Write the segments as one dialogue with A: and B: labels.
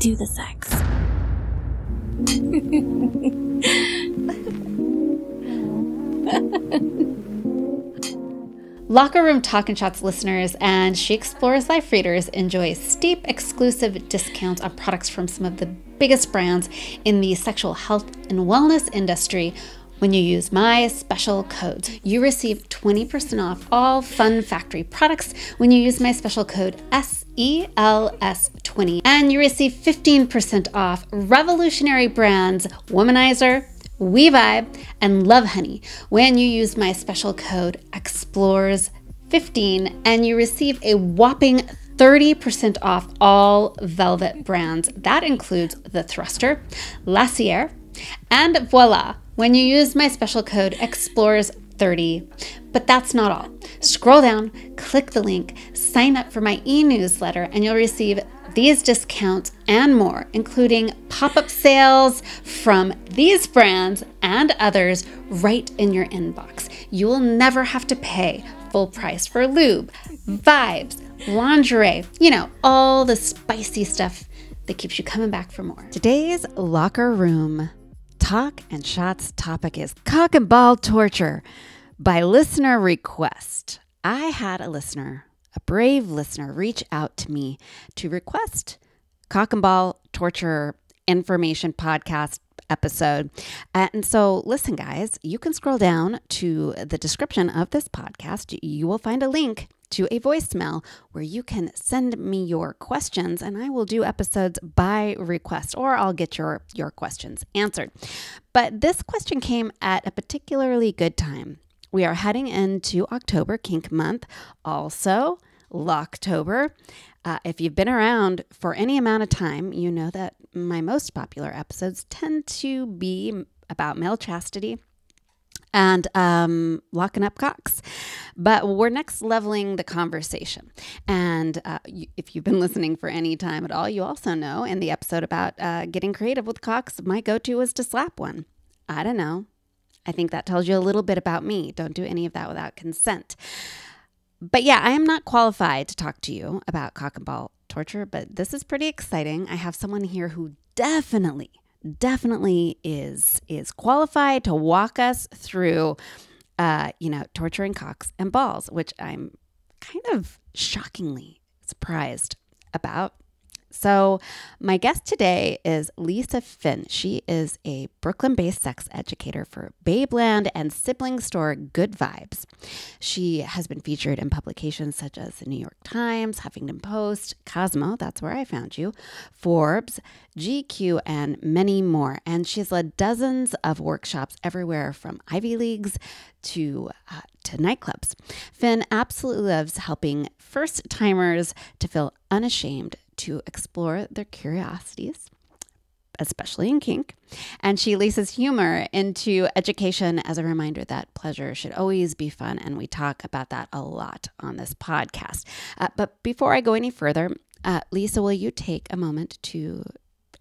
A: do the sex.
B: Locker Room Talkin' Shots listeners and She Explores Life readers enjoy steep exclusive discounts on products from some of the biggest brands in the sexual health and wellness industry when you use my special codes. You receive 20% off all Fun Factory products when you use my special code SELS20. And you receive 15% off revolutionary brands Womanizer, We Vibe, and Love Honey when you use my special code EXPLORES15 and you receive a whopping 30% off all Velvet brands. That includes the Thruster, Lacier, and voila, when you use my special code EXPLORES30. But that's not all. Scroll down, click the link, sign up for my e newsletter, and you'll receive these discounts and more, including pop up sales from these brands and others right in your inbox. You will never have to pay full price for lube, vibes, lingerie, you know, all the spicy stuff that keeps you coming back for more. Today's locker room talk and shots topic is cock and ball torture by listener request. I had a listener, a brave listener, reach out to me to request cock and ball torture information podcast episode. And so, listen, guys, you can scroll down to the description of this podcast. You will find a link to a voicemail where you can send me your questions and I will do episodes by request or I'll get your your questions answered. But this question came at a particularly good time. We are heading into October kink month, also Locktober. Uh, if you've been around for any amount of time, you know that my most popular episodes tend to be about male chastity and um, locking up cocks. But we're next leveling the conversation. And uh, if you've been listening for any time at all, you also know in the episode about uh, getting creative with cocks, my go to was to slap one. I don't know. I think that tells you a little bit about me. Don't do any of that without consent. But yeah, I am not qualified to talk to you about cock and ball torture, but this is pretty exciting. I have someone here who definitely, definitely is is qualified to walk us through, uh, you know, torturing cocks and balls, which I'm kind of shockingly surprised about. So, my guest today is Lisa Finn. She is a Brooklyn based sex educator for Babeland and sibling store Good Vibes. She has been featured in publications such as the New York Times, Huffington Post, Cosmo, that's where I found you, Forbes, GQ, and many more. And she's led dozens of workshops everywhere from Ivy Leagues to uh, to nightclubs. Finn absolutely loves helping first timers to feel unashamed to explore their curiosities, especially in kink. And she laces humor into education as a reminder that pleasure should always be fun. And we talk about that a lot on this podcast. Uh, but before I go any further, uh, Lisa, will you take a moment to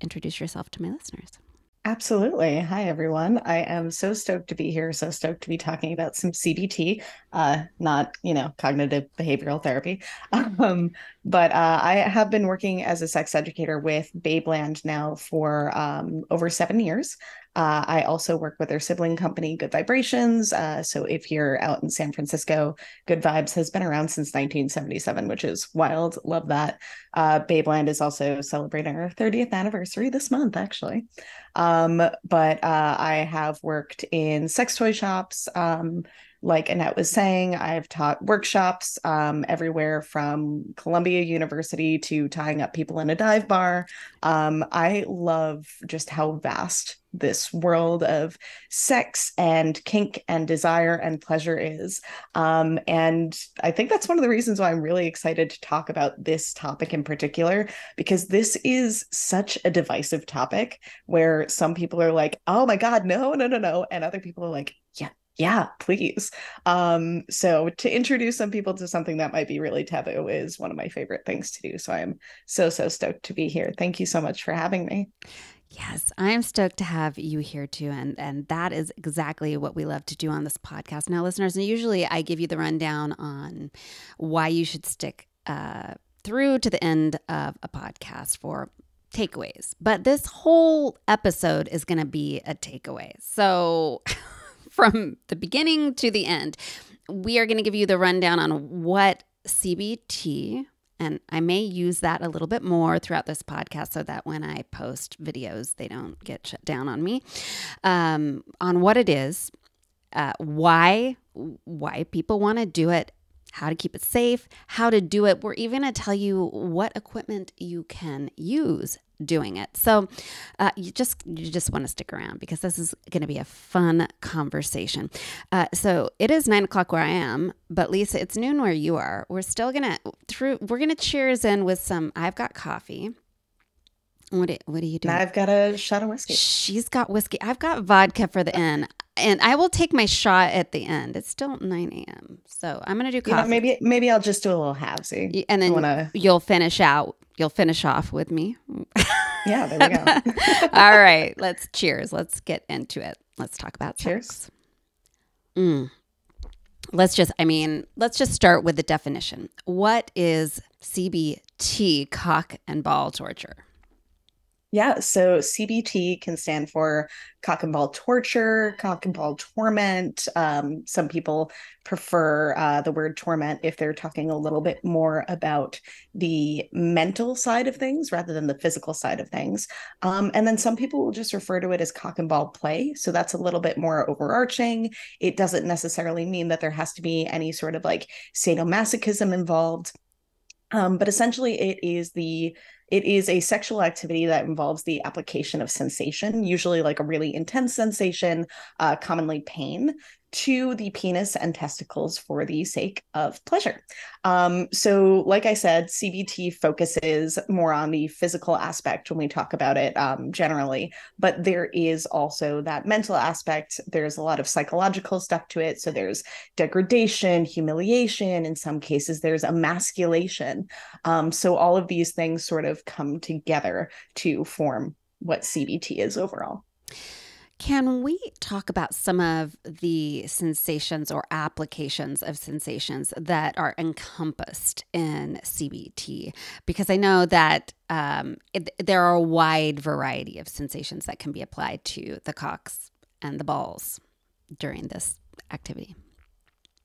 B: introduce yourself to my listeners?
C: Absolutely. Hi, everyone. I am so stoked to be here. So stoked to be talking about some CBT, uh, not, you know, cognitive behavioral therapy. Um, but uh, I have been working as a sex educator with Babeland now for um, over seven years. Uh, I also work with their sibling company, Good Vibrations. Uh, so if you're out in San Francisco, Good Vibes has been around since 1977, which is wild. Love that. Uh, Babeland is also celebrating our 30th anniversary this month, actually. Um, but uh, I have worked in sex toy shops. Um, like Annette was saying, I've taught workshops um, everywhere from Columbia University to tying up people in a dive bar. Um, I love just how vast this world of sex and kink and desire and pleasure is. Um, and I think that's one of the reasons why I'm really excited to talk about this topic in particular, because this is such a divisive topic where some people are like, oh my God, no, no, no, no. And other people are like, yeah, yeah, please. Um, so to introduce some people to something that might be really taboo is one of my favorite things to do. So I'm so, so stoked to be here. Thank you so much for having me.
B: Yes, I'm stoked to have you here too. And and that is exactly what we love to do on this podcast. Now, listeners, and usually I give you the rundown on why you should stick uh, through to the end of a podcast for takeaways, but this whole episode is going to be a takeaway. So, from the beginning to the end, we are going to give you the rundown on what CBT, and I may use that a little bit more throughout this podcast so that when I post videos, they don't get shut down on me, um, on what it is, uh, why why people want to do it how to keep it safe, how to do it. We're even going to tell you what equipment you can use doing it. So uh, you just you just want to stick around because this is going to be a fun conversation. Uh, so it is nine o'clock where I am, but Lisa, it's noon where you are. We're still gonna through. We're gonna cheers in with some. I've got coffee. What do, what are you doing?
C: I've got a shot of whiskey.
B: She's got whiskey. I've got vodka for the end, and I will take my shot at the end. It's still nine a.m., so I'm gonna do coffee.
C: You know, maybe maybe I'll just do a little halvesy,
B: and then
C: wanna...
B: you'll finish out. You'll finish off with me.
C: yeah, there we
B: go. All right, let's cheers. Let's get into it. Let's talk about
C: cheers.
B: Sex. Mm. Let's just. I mean, let's just start with the definition. What is CBT? Cock and ball torture.
C: Yeah, so CBT can stand for cock and ball torture, cock and ball torment. Um, some people prefer uh, the word torment if they're talking a little bit more about the mental side of things rather than the physical side of things. Um, and then some people will just refer to it as cock and ball play. So that's a little bit more overarching. It doesn't necessarily mean that there has to be any sort of like sadomasochism involved. Um, but essentially, it is the it is a sexual activity that involves the application of sensation, usually like a really intense sensation, uh, commonly pain, to the penis and testicles for the sake of pleasure. Um, so, like I said, CBT focuses more on the physical aspect when we talk about it um, generally, but there is also that mental aspect. There's a lot of psychological stuff to it. So, there's degradation, humiliation. In some cases, there's emasculation. Um, so, all of these things sort of come together to form what CBT is overall.
B: Can we talk about some of the sensations or applications of sensations that are encompassed in CBT? Because I know that um, it, there are a wide variety of sensations that can be applied to the cocks and the balls during this activity.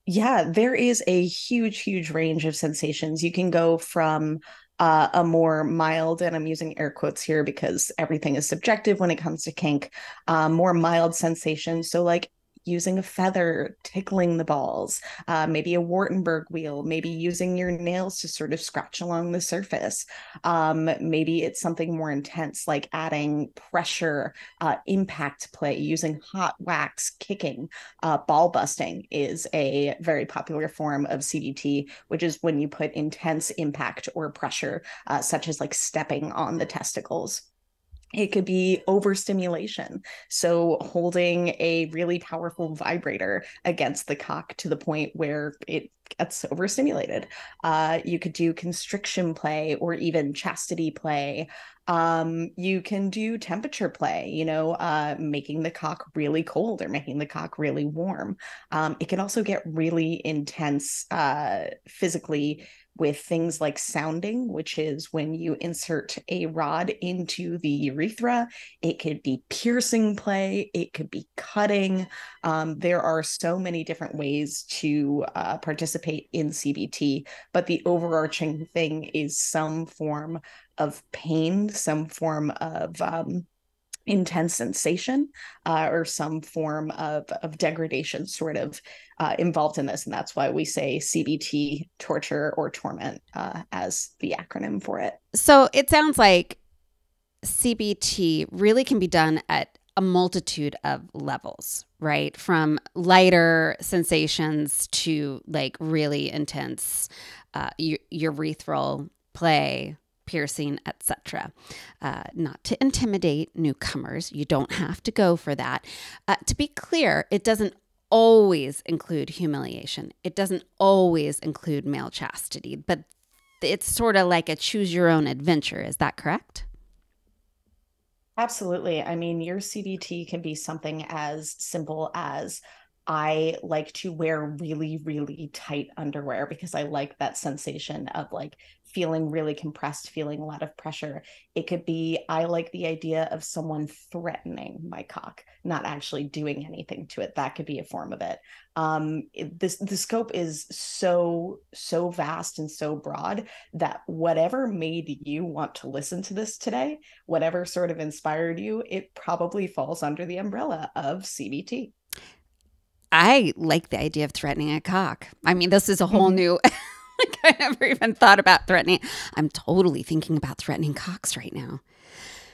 C: Yeah, there is a huge, huge range of sensations. You can go from uh, a more mild, and I'm using air quotes here because everything is subjective when it comes to kink, uh, more mild sensations. So, like using a feather, tickling the balls, uh, maybe a Wartenberg wheel, maybe using your nails to sort of scratch along the surface. Um, maybe it's something more intense, like adding pressure, uh, impact play, using hot wax, kicking. Uh, ball busting is a very popular form of CBT, which is when you put intense impact or pressure, uh, such as like stepping on the testicles. It could be overstimulation. So, holding a really powerful vibrator against the cock to the point where it gets overstimulated. Uh, you could do constriction play or even chastity play. Um, you can do temperature play, you know, uh, making the cock really cold or making the cock really warm. Um, it can also get really intense uh, physically with things like sounding, which is when you insert a rod into the urethra. It could be piercing play, it could be cutting. Um, there are so many different ways to uh, participate in CBT, but the overarching thing is some form of pain, some form of um, intense sensation uh, or some form of, of degradation sort of uh, involved in this. And that's why we say CBT, torture or torment, uh, as the acronym for it.
B: So it sounds like CBT really can be done at a multitude of levels, right? From lighter sensations to like really intense uh, urethral play piercing, etc. Uh, not to intimidate newcomers, you don't have to go for that. Uh, to be clear, it doesn't always include humiliation, it doesn't always include male chastity, but it's sort of like a choose your own adventure. Is that correct?
C: Absolutely. I mean, your CBT can be something as simple as I like to wear really, really tight underwear because I like that sensation of like feeling really compressed, feeling a lot of pressure. It could be, I like the idea of someone threatening my cock, not actually doing anything to it. That could be a form of it. Um, this the scope is so so vast and so broad that whatever made you want to listen to this today, whatever sort of inspired you, it probably falls under the umbrella of CBT.
B: I like the idea of threatening a cock. I mean, this is a whole new. like I never even thought about threatening. I'm totally thinking about threatening cocks right now.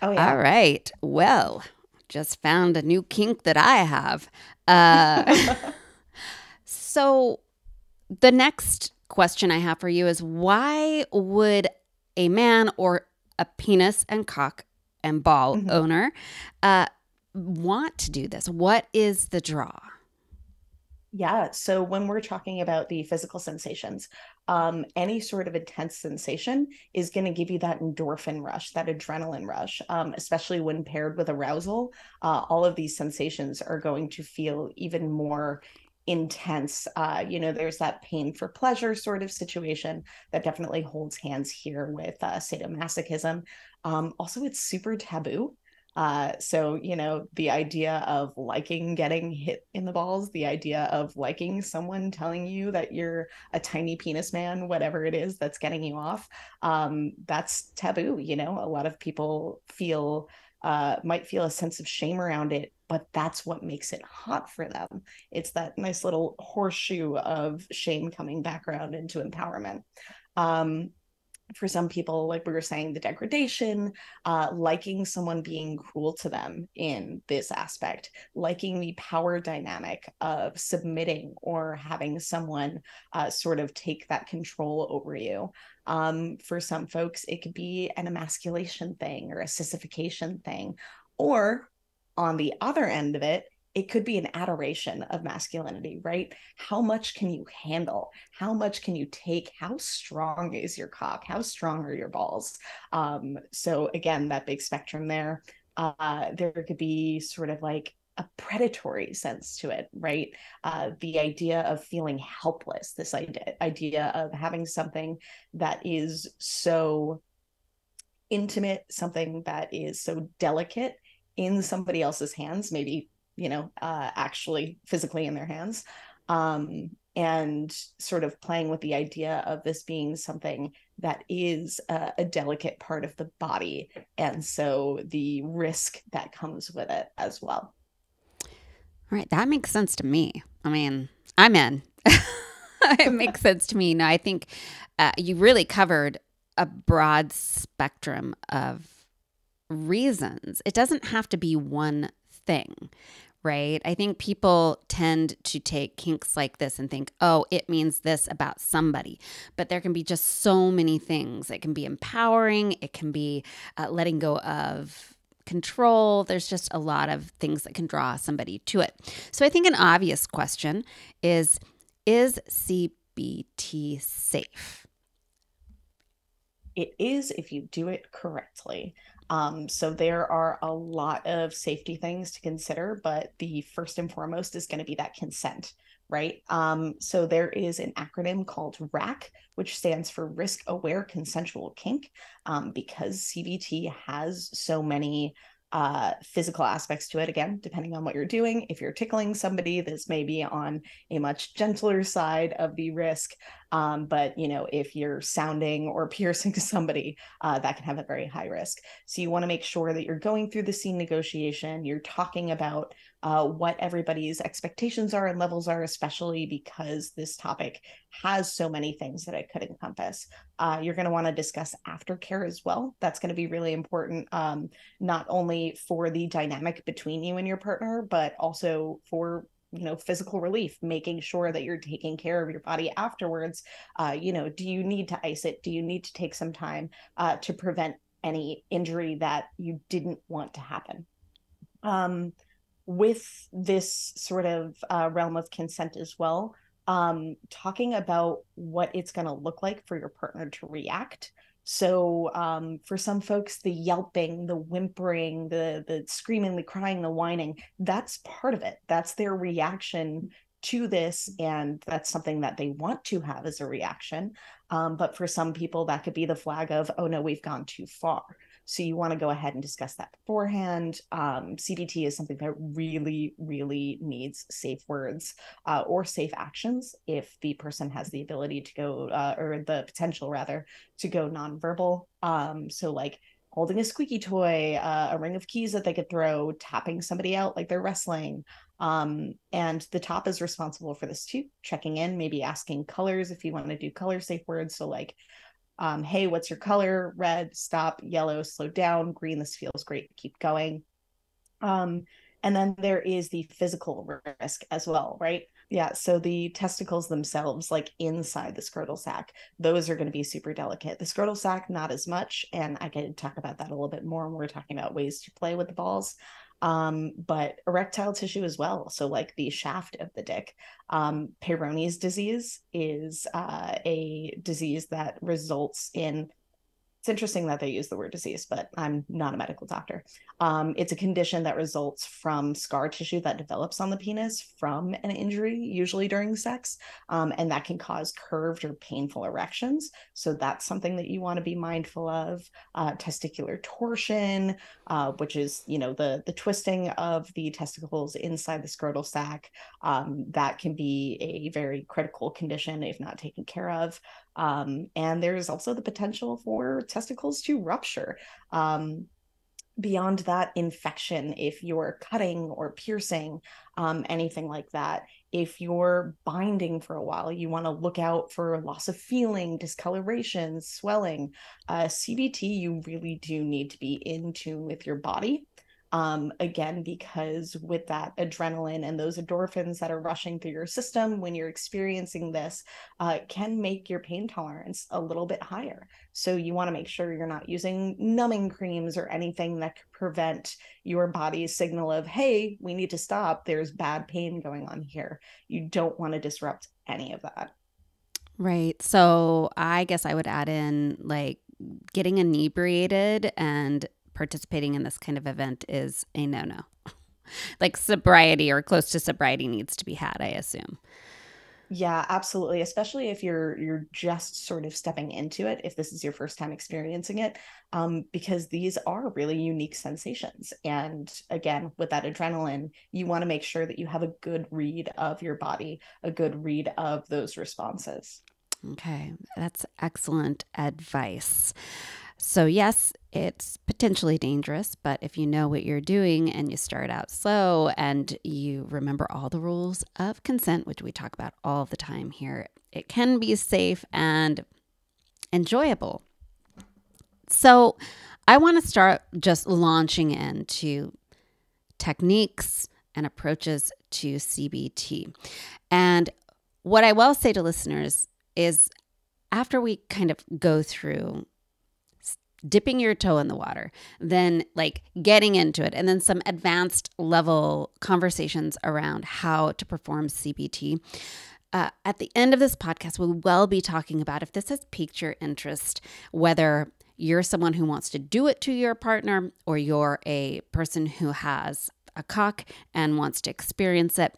B: Oh yeah. All right. Well, just found a new kink that I have. Uh, so the next question I have for you is why would a man or a penis and cock and ball mm-hmm. owner uh, want to do this? What is the draw?
C: Yeah. So when we're talking about the physical sensations, um, any sort of intense sensation is going to give you that endorphin rush, that adrenaline rush, um, especially when paired with arousal. Uh, all of these sensations are going to feel even more intense. Uh, you know, there's that pain for pleasure sort of situation that definitely holds hands here with uh, sadomasochism. Um, also, it's super taboo. Uh, so, you know, the idea of liking getting hit in the balls, the idea of liking someone telling you that you're a tiny penis man, whatever it is that's getting you off, um, that's taboo. You know, a lot of people feel, uh, might feel a sense of shame around it, but that's what makes it hot for them. It's that nice little horseshoe of shame coming back around into empowerment. Um, for some people, like we were saying, the degradation, uh, liking someone being cruel to them in this aspect, liking the power dynamic of submitting or having someone uh, sort of take that control over you. Um, for some folks, it could be an emasculation thing or a sissification thing. Or on the other end of it, it could be an adoration of masculinity, right? How much can you handle? How much can you take? How strong is your cock? How strong are your balls? Um, so again, that big spectrum there. Uh, there could be sort of like a predatory sense to it, right? Uh, the idea of feeling helpless, this idea, idea of having something that is so intimate, something that is so delicate in somebody else's hands, maybe you know, uh, actually physically in their hands. Um, and sort of playing with the idea of this being something that is a, a, delicate part of the body. And so the risk that comes with it as well.
B: All right. That makes sense to me. I mean, I'm in. it makes sense to me. No, I think uh, you really covered a broad spectrum of reasons. It doesn't have to be one thing, right? I think people tend to take kinks like this and think, oh, it means this about somebody. But there can be just so many things. It can be empowering, it can be uh, letting go of control. There's just a lot of things that can draw somebody to it. So I think an obvious question is Is CBT safe?
C: It is if you do it correctly. Um, so there are a lot of safety things to consider, but the first and foremost is going to be that consent, right? Um, so there is an acronym called RACK, which stands for Risk Aware Consensual Kink, um, because CBT has so many uh, physical aspects to it again depending on what you're doing. If you're tickling somebody this may be on a much gentler side of the risk um, but you know if you're sounding or piercing somebody uh, that can have a very high risk so you want to make sure that you're going through the scene negotiation you're talking about uh, what everybody's expectations are and levels are, especially because this topic has so many things that it could encompass. Uh, you're going to want to discuss aftercare as well. That's going to be really important, um, not only for the dynamic between you and your partner, but also for you know physical relief making sure that you're taking care of your body afterwards uh, you know do you need to ice it? Do you need to take some time uh, to prevent any injury that you didn't want to happen? Um, with this sort of uh, realm of consent as well, um, talking about what it's going to look like for your partner to react So um, for some folks, the yelping, the whimpering, the the screaming, the crying, the whining, that's part of it. That's their reaction to this and that's something that they want to have as a reaction um, but for some people that could be the flag of oh no we've gone too far so you want to go ahead and discuss that beforehand. Um, cbt is something that really really needs safe words uh, or safe actions if the person has the ability to go uh, or the potential rather to go nonverbal. Um, so like holding a squeaky toy, uh, a ring of keys that they could throw, tapping somebody out like they're wrestling, um, and the top is responsible for this too, checking in, maybe asking colors if you want to do color safe words. So, like, um, hey, what's your color? Red, stop, yellow, slow down, green, this feels great, keep going. Um, and then there is the physical risk as well, right? Yeah. So the testicles themselves, like inside the scrotal sac, those are going to be super delicate. The scrotal sac, not as much. And I can talk about that a little bit more when we're talking about ways to play with the balls um, but erectile tissue as well. So, like the shaft of the dick. Um, Peyronie's disease is uh, a disease that results in it's interesting that they use the word disease, but I'm not a medical doctor. Um, it's a condition that results from scar tissue that develops on the penis from an injury, usually during sex, um, and that can cause curved or painful erections. So that's something that you want to be mindful of. Uh, testicular torsion, uh, which is you know the the twisting of the testicles inside the scrotal sac, um, that can be a very critical condition if not taken care of. Um, and there's also the potential for testicles to rupture. Um, beyond that, infection, if you're cutting or piercing, um, anything like that. If you're binding for a while, you want to look out for loss of feeling, discoloration, swelling. Uh, CBT, you really do need to be in tune with your body um, again, because with that adrenaline and those endorphins that are rushing through your system when you're experiencing this, uh, can make your pain tolerance a little bit higher. So you want to make sure you're not using numbing creams or anything that could prevent your body's signal of, hey, we need to stop. There's bad pain going on here. You don't want to disrupt any of that.
B: Right. So I guess I would add in like getting inebriated and participating in this kind of event is a no no. like sobriety or close to sobriety needs to be had, I assume.
C: Yeah, absolutely. Especially if you're you're just sort of stepping into it, if this is your first time experiencing it, um, because these are really unique sensations. And again, with that adrenaline, you want to make sure that you have a good read of your body, a good read of those responses.
B: Okay, that's excellent advice. So, yes, it's potentially dangerous, but if you know what you're doing and you start out slow and you remember all the rules of consent, which we talk about all the time here, it can be safe and enjoyable. So, I want to start just launching into techniques and approaches to CBT. And what I will say to listeners is after we kind of go through dipping your toe in the water, then like getting into it, and then some advanced level conversations around how to perform CBT. Uh, at the end of this podcast, we will well be talking about if this has piqued your interest, whether you're someone who wants to do it to your partner or you're a person who has a cock and wants to experience it.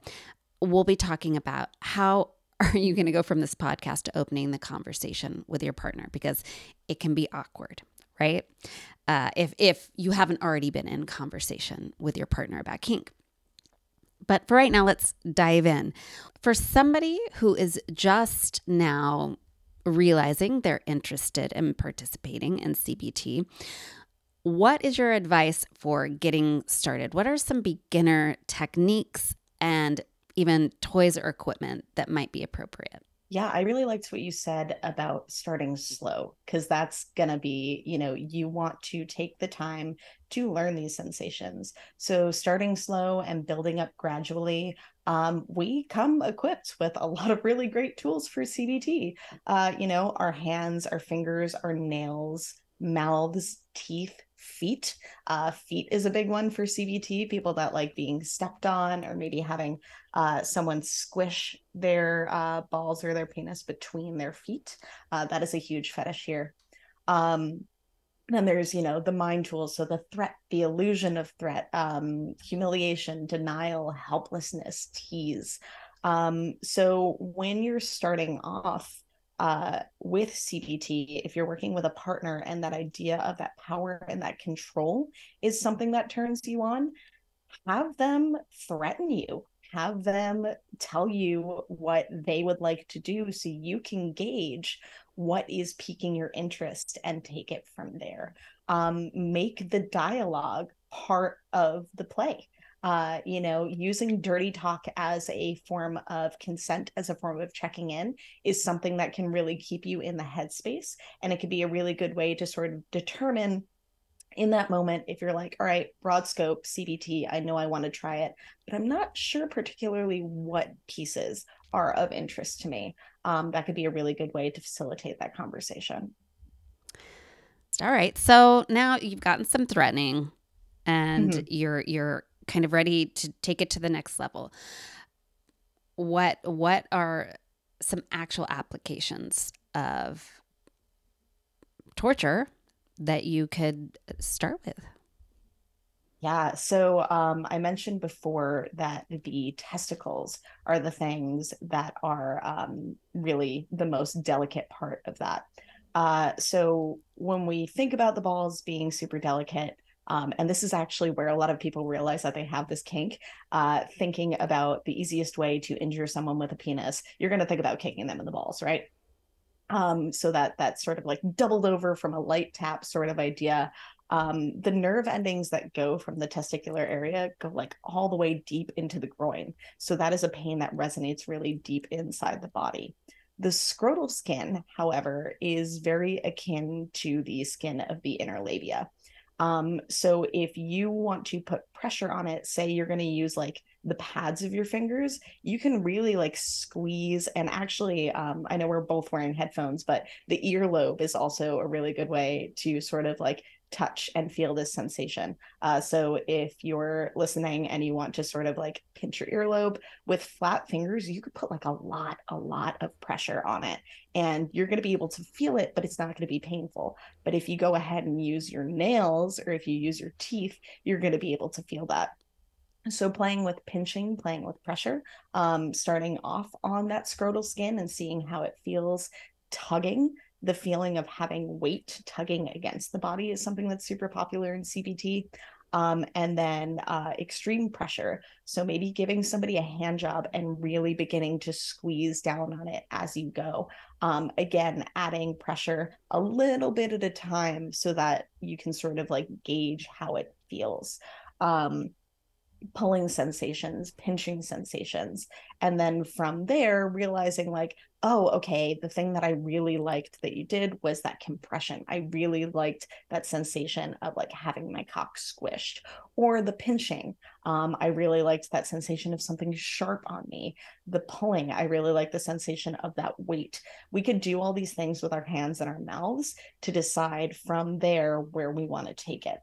B: We'll be talking about how are you going to go from this podcast to opening the conversation with your partner because it can be awkward right? Uh, if if you haven't already been in conversation with your partner about kink. But for right now, let's dive in. For somebody who is just now realizing they're interested in participating in CBT, what is your advice for getting started? What are some beginner techniques and even toys or equipment that might be appropriate?
C: Yeah, I really liked what you said about starting slow because that's going to be, you know, you want to take the time to learn these sensations. So, starting slow and building up gradually, um, we come equipped with a lot of really great tools for CBT. Uh, you know, our hands, our fingers, our nails, mouths, teeth, feet. Uh, feet is a big one for CBT, people that like being stepped on or maybe having uh, someone squish their uh, balls or their penis between their feet. Uh, that is a huge fetish here. Um, then there's you know the mind tools so the threat the illusion of threat um, humiliation denial helplessness tease um, so when you're starting off uh, with cbt if you're working with a partner and that idea of that power and that control is something that turns you on have them threaten you have them tell you what they would like to do so you can gauge what is piquing your interest and take it from there. Um, make the dialogue part of the play. Uh, you know, using dirty talk as a form of consent, as a form of checking in, is something that can really keep you in the headspace. And it could be a really good way to sort of determine in that moment if you're like all right broad scope cbt i know i want to try it but i'm not sure particularly what pieces are of interest to me. Um, that could be a really good way to facilitate that conversation.
B: All right so now you've gotten some threatening and mm-hmm. you're you're kind of ready to take it to the next level. What what are some actual applications of torture that you could start with?
C: Yeah. So um, I mentioned before that the testicles are the things that are um, really the most delicate part of that. Uh, so when we think about the balls being super delicate, um, and this is actually where a lot of people realize that they have this kink. Uh, thinking about the easiest way to injure someone with a penis, you're going to think about kicking them in the balls, right? Um, so that that's sort of like doubled over from a light tap sort of idea. Um, the nerve endings that go from the testicular area go like all the way deep into the groin. So that is a pain that resonates really deep inside the body. The scrotal skin, however, is very akin to the skin of the inner labia. Um, so if you want to put pressure on it, say you're going to use like the pads of your fingers, you can really like squeeze. And actually, um, I know we're both wearing headphones, but the earlobe is also a really good way to sort of like touch and feel this sensation. Uh, so if you're listening and you want to sort of like pinch your earlobe with flat fingers, you could put like a lot, a lot of pressure on it and you're going to be able to feel it, but it's not going to be painful. But if you go ahead and use your nails or if you use your teeth, you're going to be able to feel that. So playing with pinching, playing with pressure, um, starting off on that scrotal skin and seeing how it feels tugging the feeling of having weight tugging against the body is something that's super popular in CBT. Um, and then uh, extreme pressure. So maybe giving somebody a hand job and really beginning to squeeze down on it as you go. Um, again, adding pressure a little bit at a time so that you can sort of like gauge how it feels. Um, pulling sensations, pinching sensations. And then from there, realizing like, oh, okay, the thing that I really liked that you did was that compression. I really liked that sensation of like having my cock squished or the pinching. Um, I really liked that sensation of something sharp on me. The pulling, I really like the sensation of that weight. We could do all these things with our hands and our mouths to decide from there where we want to take it.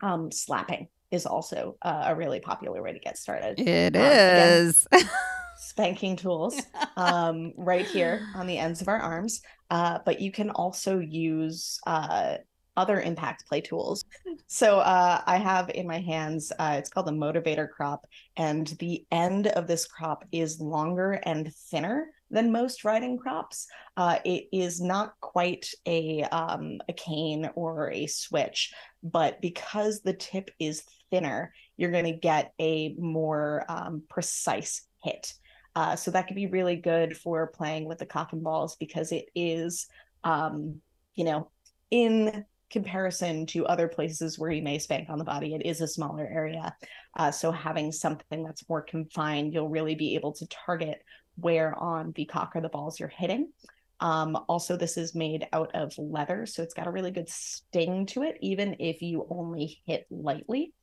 C: Um, slapping is also uh, a really popular way to get started.
B: It um, is. Again,
C: spanking tools um, right here on the ends of our arms. Uh, but you can also use uh, other impact play tools. So uh, I have in my hands, uh, it's called the Motivator crop, and the end of this crop is longer and thinner than most riding crops. Uh, it is not quite a um, a cane or a switch, but because the tip is thinner, you're going to get a more um, precise hit. Uh, so that could be really good for playing with the cock and balls because it is, um, you know, in comparison to other places where you may spank on the body, it is a smaller area. Uh, so having something that's more confined, you'll really be able to target where on the cock or the balls you're hitting. Um, also, this is made out of leather, so it's got a really good sting to it, even if you only hit lightly.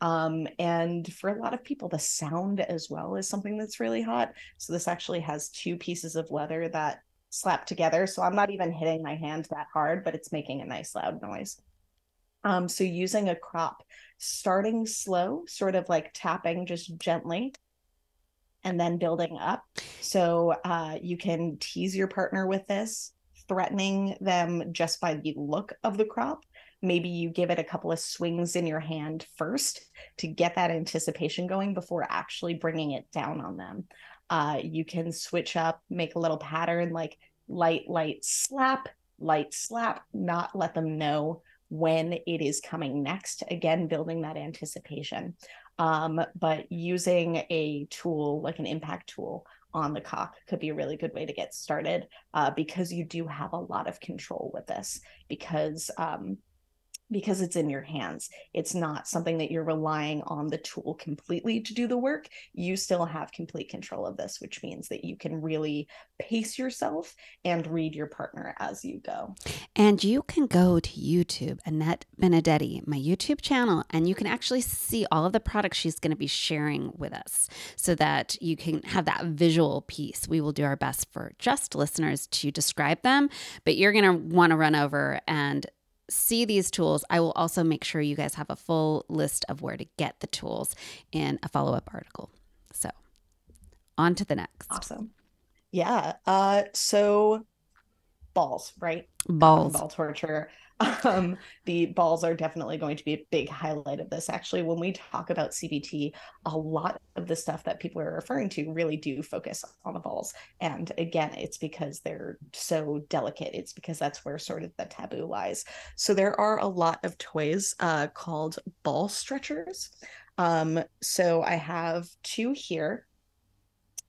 C: Um, and for a lot of people, the sound as well is something that's really hot. So this actually has two pieces of leather that slap together. So I'm not even hitting my hand that hard, but it's making a nice loud noise. Um, so using a crop, starting slow, sort of like tapping just gently and then building up. So uh, you can tease your partner with this, threatening them just by the look of the crop, maybe you give it a couple of swings in your hand first to get that anticipation going before actually bringing it down on them. Uh, you can switch up, make a little pattern like light, light slap, light slap, not let them know when it is coming next. Again, building that anticipation. Um, but using a tool like an impact tool on the cock could be a really good way to get started uh, because you do have a lot of control with this because um, because it's in your hands. It's not something that you're relying on the tool completely to do the work. You still have complete control of this, which means that you can really pace yourself and read your partner as you go.
B: And you can go to YouTube, Annette Benedetti, my YouTube channel, and you can actually see all of the products she's going to be sharing with us so that you can have that visual piece. We will do our best for just listeners to describe them, but you're going to want to run over and see these tools, I will also make sure you guys have a full list of where to get the tools in a follow up article. So, on to the next.
C: Awesome. Yeah. Uh, so, balls, right?
B: Balls.
C: Ball torture. Um, the balls are definitely going to be a big highlight of this. Actually, when we talk about CBT, a lot of the stuff that people are referring to really do focus on the balls. And again, it's because they're so delicate. It's because that's where sort of the taboo lies. So there are a lot of toys uh, called ball stretchers. Um, so I have two here.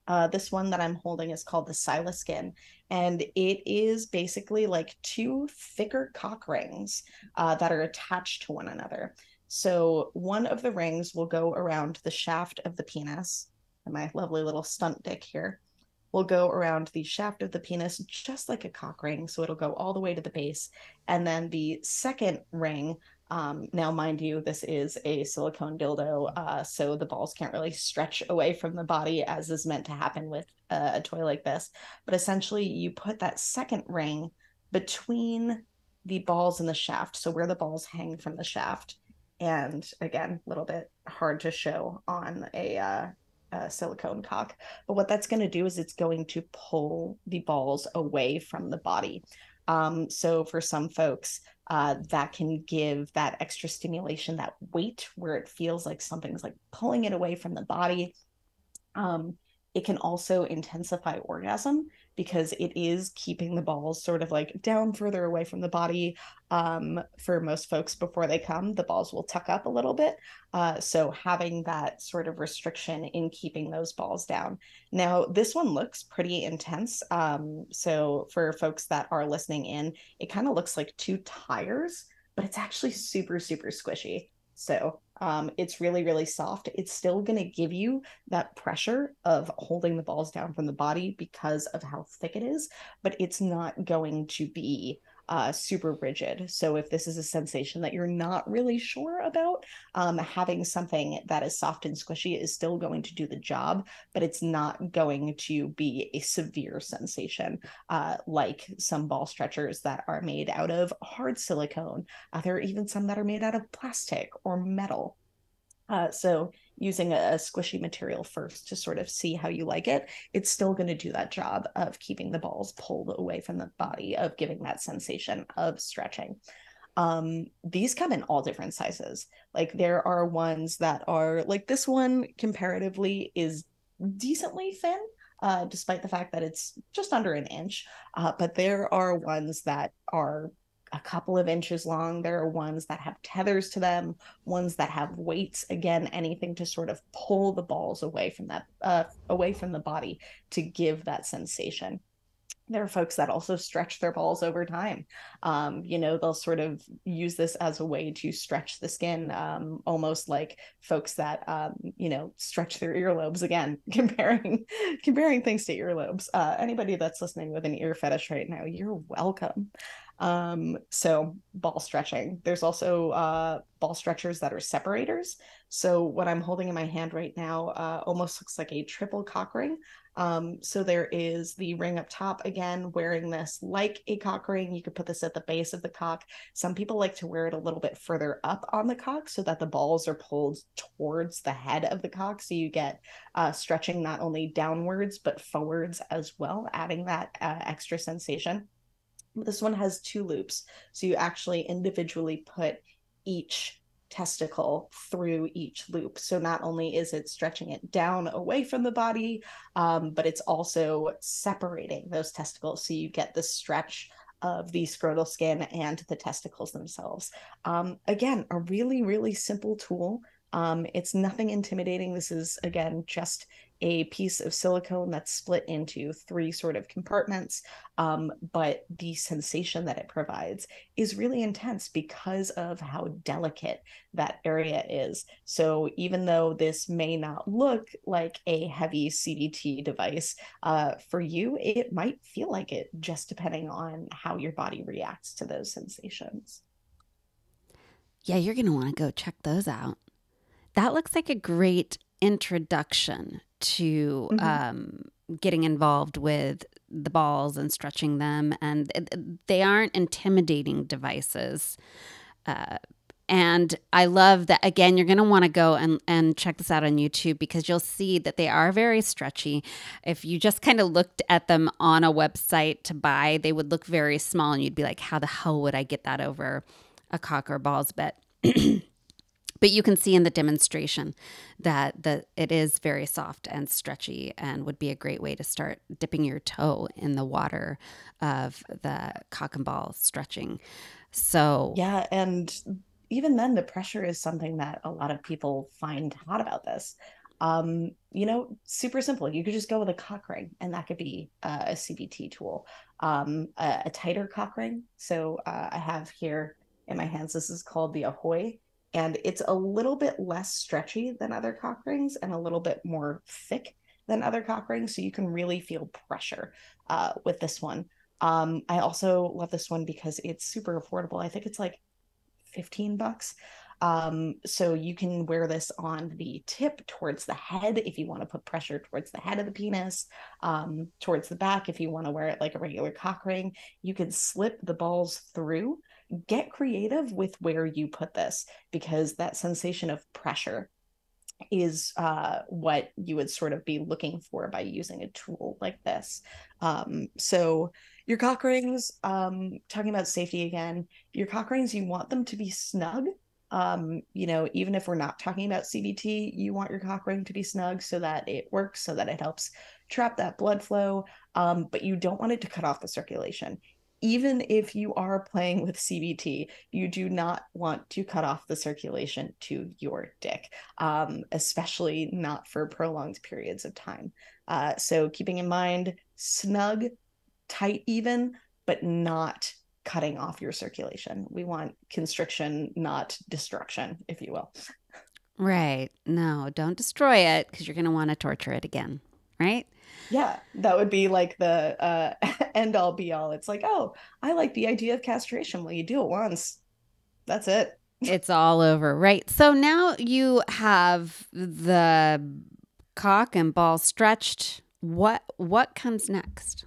C: Uh, this one that I'm holding is called the Silaskin, and it is basically like two thicker cock rings uh, that are attached to one another. So one of the rings will go around the shaft of the penis, and my lovely little stunt dick here will go around the shaft of the penis just like a cock ring. So it'll go all the way to the base. And then the second ring um, now, mind you, this is a silicone dildo, uh, so the balls can't really stretch away from the body as is meant to happen with uh, a toy like this. But essentially, you put that second ring between the balls and the shaft, so where the balls hang from the shaft. And again, a little bit hard to show on a, uh, a silicone cock. But what that's going to do is it's going to pull the balls away from the body. Um, so for some folks, uh, that can give that extra stimulation, that weight where it feels like something's like pulling it away from the body. Um, it can also intensify orgasm because it is keeping the balls sort of like down further away from the body. Um, for most folks, before they come, the balls will tuck up a little bit. Uh, so having that sort of restriction in keeping those balls down. Now, this one looks pretty intense. Um, so for folks that are listening in, it kind of looks like two tires, but it's actually super, super squishy. So um, it's really, really soft. It's still going to give you that pressure of holding the balls down from the body because of how thick it is, but it's not going to be uh, super rigid. So if this is a sensation that you're not really sure about, um, having something that is soft and squishy is still going to do the job, but it's not going to be a severe sensation uh, like some ball stretchers that are made out of hard silicone. Uh, there are even some that are made out of plastic or metal. Uh, so using a, a, squishy material first to sort of see how you like it, it's still going to do that job of keeping the balls pulled away from the body, of giving that sensation of stretching. Um, these come in all different sizes. Like there are ones that are like this one comparatively is decently thin. Uh, despite the fact that it's just under an inch, uh, but there are ones that are a couple of inches long. There are ones that have tethers to them, ones that have weights. Again, anything to sort of pull the balls away from that, uh, away from the body to give that sensation. There are folks that also stretch their balls over time. Um, you know, they'll sort of use this as a way to stretch the skin, um, almost like folks that um, you know stretch their earlobes. Again, comparing comparing things to earlobes. Uh, anybody that's listening with an ear fetish right now, you're welcome. Um, so ball stretching. There's also uh, ball stretchers that are separators. So what I'm holding in my hand right now uh, almost looks like a triple cock ring. Um, so there is the ring up top again, wearing this like a cock ring. You could put this at the base of the cock. Some people like to wear it a little bit further up on the cock so that the balls are pulled towards the head of the cock. So you get uh, stretching not only downwards but forwards as well, adding that uh, extra sensation. This one has two loops. So you actually individually put each testicle through each loop. So not only is it stretching it down away from the body, um, but it's also separating those testicles. So you get the stretch of the scrotal skin and the testicles themselves. Um, again, a really, really simple tool. Um, it's nothing intimidating. This is, again, just a piece of silicone that's split into three sort of compartments. Um, but the sensation that it provides is really intense because of how delicate that area is. So even though this may not look like a heavy CBT device, uh, for you, it might feel like it just depending on how your body reacts to those sensations.
B: Yeah, you're going to want to go check those out. That looks like a great introduction to mm-hmm. um, getting involved with the balls and stretching them, and they aren't intimidating devices. Uh, and I love that again, you're going to want to go and, and check this out on YouTube because you'll see that they are very stretchy. If you just kind of looked at them on a website to buy, they would look very small and you'd be like, how the hell would I get that over a cock or balls bet? but you can see in the demonstration that the it is very soft and stretchy and would be a great way to start dipping your toe in the water of the cock and ball stretching so
C: yeah and even then the pressure is something that a lot of people find hot about this um, you know, super simple. You could just go with a cock ring, and that could be uh, a CBT tool. Um, a, a, tighter cock ring. So uh, I have here in my hands. This is called the Ahoy and it's a little bit less stretchy than other cock rings and a little bit more thick than other cock rings so you can really feel pressure uh, with this one. Um, i also love this one because it's super affordable. I think it's like 15 bucks. Um, so you can wear this on the tip towards the head if you want to put pressure towards the head of the penis, um, towards the back if you want to wear it like a regular cock ring. You can slip the balls through get creative with where you put this because that sensation of pressure is uh, what you would sort of be looking for by using a tool like this. Um, so your cock rings, um, talking about safety again, your cock rings, you want them to be snug. Um, you know, even if we're not talking about CBT, you want your cock ring to be snug so that it works, so that it helps trap that blood flow. Um, but you don't want it to cut off the circulation even if you are playing with CBT, you do not want to cut off the circulation to your dick, um, especially not for prolonged periods of time. Uh, so, keeping in mind, snug, tight, even, but not cutting off your circulation. We want constriction, not destruction, if you will.
B: Right. No, don't destroy it because you're going to want to torture it again. Right.
C: Yeah, that would be like the uh, end all be all. It's like, oh, I like the idea of castration. Well, you do it once. That's it.
B: It's all over. Right. So now you have the cock and ball stretched. What what comes next?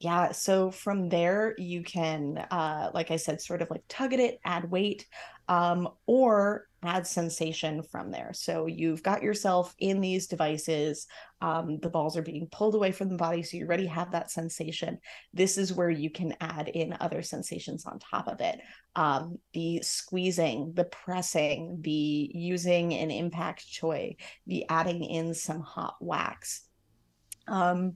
C: Yeah, so from there you can uh like I said sort of like tug at it, add weight um or add sensation from there. So you've got yourself in these devices. Um, the balls are being pulled away from the body. So you already have that sensation. This is where you can add in other sensations on top of it. Um, the squeezing, the pressing, the using an impact toy, the adding in some hot wax. Um,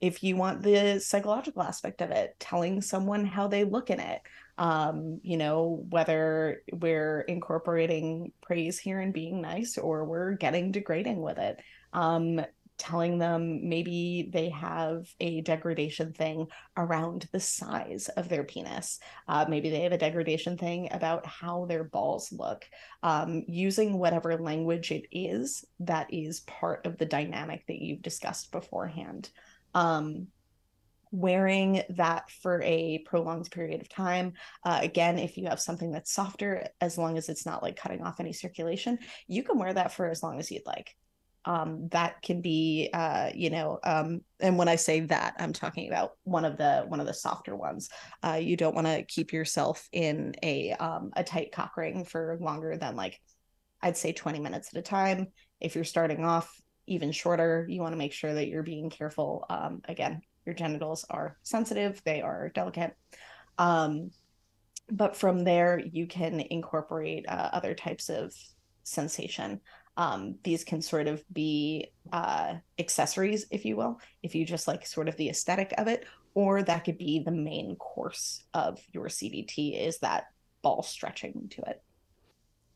C: if you want the psychological aspect of it, telling someone how they look in it, um, you know, whether we're incorporating praise here and being nice or we're getting degrading with it. Um, telling them maybe they have a degradation thing around the size of their penis. Uh, maybe they have a degradation thing about how their balls look. Um, using whatever language it is that is part of the dynamic that you've discussed beforehand. Um, wearing that for a prolonged period of time. Uh, again, if you have something that's softer, as long as it's not like cutting off any circulation, you can wear that for as long as you'd like. Um, that can be, uh, you know, um, and when I say that, I'm talking about one of the one of the softer ones. Uh, you don't want to keep yourself in a um, a tight cock ring for longer than like, I'd say 20 minutes at a time. If you're starting off even shorter, you want to make sure that you're being careful. Um, again, your genitals are sensitive, they are delicate. Um, but from there, you can incorporate uh, other types of sensation. Um, these can sort of be uh, accessories, if you will, if you just like sort of the aesthetic of it, or that could be the main course of your CBT is that ball stretching to it.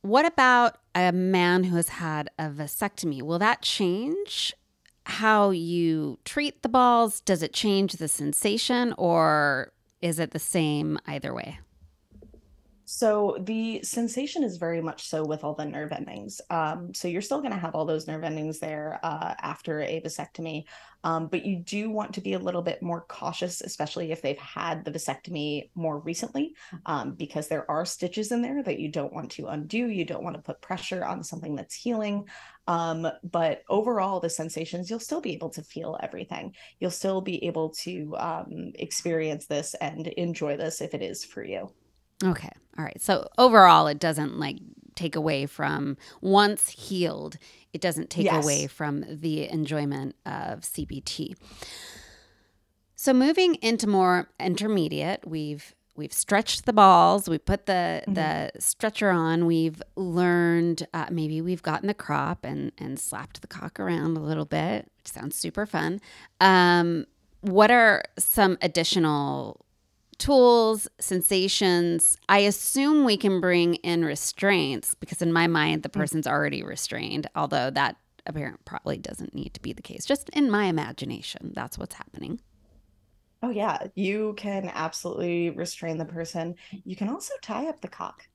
B: What about a man who has had a vasectomy? Will that change how you treat the balls? Does it change the sensation or is it the same either way?
C: So the sensation is very much so with all the nerve endings. Um, so you're still going to have all those nerve endings there uh, after a vasectomy, um, but you do want to be a little bit more cautious, especially if they've had the vasectomy more recently, um, because there are stitches in there that you don't want to undo. You don't want to put pressure on something that's healing. Um, but overall, the sensations, you'll still be able to feel everything. You'll still be able to um, experience this and enjoy this if it is for you.
B: Okay. All right. So overall, it doesn't like take away from once healed, it doesn't take yes. away from the enjoyment of CBT. So moving into more intermediate, we've we've stretched the balls, we put the mm-hmm. the stretcher on, we've learned uh, maybe we've gotten the crop and and slapped the cock around a little bit, which sounds super fun. Um, what are some additional tools, sensations. I assume we can bring in restraints because in my mind the mm. person's already restrained, although that apparent probably doesn't need to be the case. Just in my imagination, that's what's happening.
C: Oh yeah, you can absolutely restrain the person. You can also tie up the cock.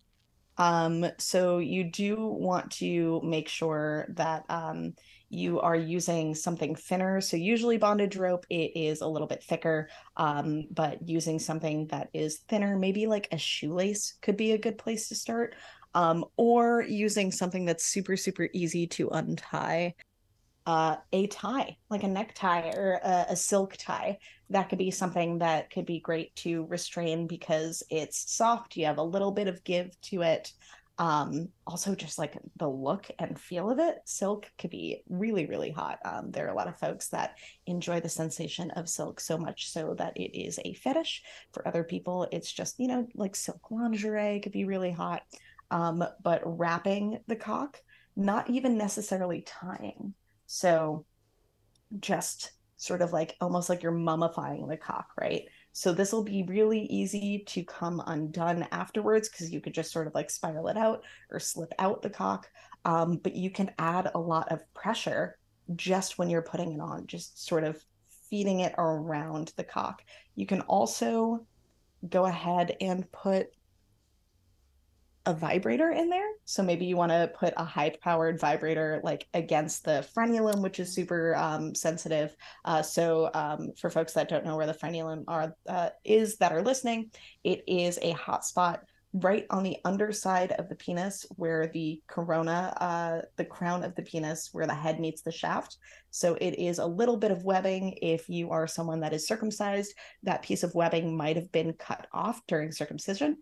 C: Um, so you do want to make sure that um, you are using something thinner. So usually bondage rope, it is a little bit thicker, um, but using something that is thinner, maybe like a shoelace could be a good place to start. Um, or using something that's super, super easy to untie. Uh, a tie, like a necktie or a, a silk tie. That could be something that could be great to restrain because it's soft. You have a little bit of give to it um also just like the look and feel of it. Silk could be really really hot. Um there are a lot of folks that enjoy the sensation of silk so much so that it is a fetish. For other people it's just you know like silk lingerie could be really hot. Um but wrapping the cock not even necessarily tying. So just sort of like almost like you're mummifying the cock right so this will be really easy to come undone afterwards because you could just sort of like spiral it out or slip out the cock. Um, but you can add a lot of pressure just when you're putting it on, just sort of feeding it around the cock. You can also go ahead and put a vibrator in there. So maybe you want to put a high powered vibrator like against the frenulum, which is super um, sensitive. Uh, so um, for folks that don't know where the frenulum are uh, is that are listening, it is a hot spot right on the underside of the penis where the corona, uh, the crown of the penis, where the head meets the shaft. So it is a little bit of webbing. If you are someone that is circumcised, that piece of webbing might have been cut off during circumcision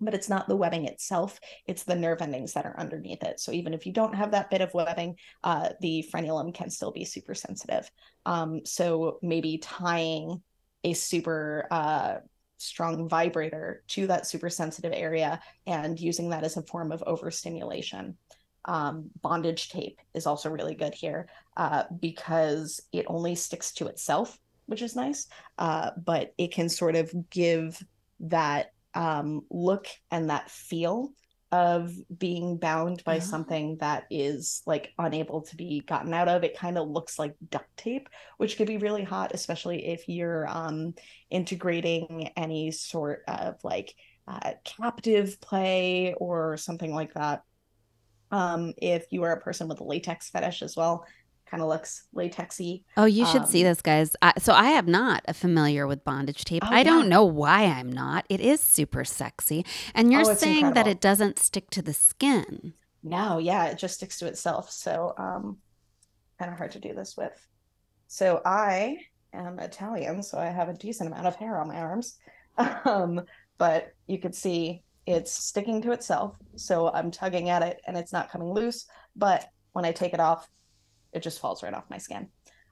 C: but it's not the webbing itself it's the nerve endings that are underneath it. So even if you don't have that bit of webbing uh, the frenulum can still be super sensitive. Um, so maybe tying a super uh, strong vibrator to that super sensitive area and using that as a form of overstimulation. Um, bondage tape is also really good here uh, because it only sticks to itself which is nice uh, but it can sort of give that um, look and that feel of being bound by something that is like unable to be gotten out of. It kind of looks like duct tape, which could be really hot, especially if you're um, integrating any sort of like uh, captive play or something like that. Um, if you are a person with a latex fetish as well, kind of looks latexy.
B: Oh, you should um, see this, guys. I, so I am not a familiar with bondage tape. Oh, I don't know why I'm not. It is super sexy, and you're oh, saying incredible. that it doesn't stick to the skin.
C: No, yeah, it just sticks to itself. So, um, kind of hard to do this with. So I am Italian, so I have a decent amount of hair on my arms. Um, but you can see it's sticking to itself. So I'm tugging at it and it's not coming loose. But when I take it off, it just falls right off my skin.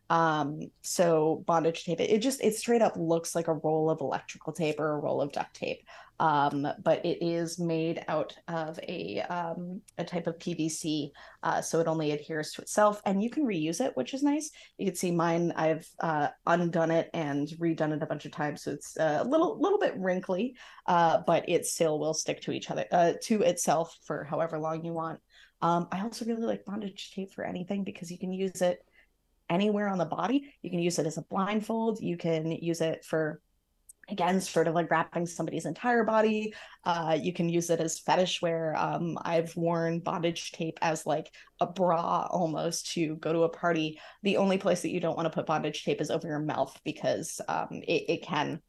C: Um, so bondage tape, it, just it straight up looks like a roll of electrical tape or a roll of duct tape. Um, but it is made out of a um, a type of PVC, uh, so it only adheres to itself, and you can reuse it, which is nice. You can see mine; I've uh, undone it and redone it a bunch of times, so it's a little little bit wrinkly, uh, but it still will stick to each other uh, to itself for however long you want. Um, I also really like bondage tape for anything because you can use it anywhere on the body. You can use it as a blindfold. You can use it for again sort of like wrapping somebody's entire body uh, you can use it as fetish wear um, i've worn bondage tape as like a bra almost to go to a party the only place that you don't want to put bondage tape is over your mouth because um, it, it can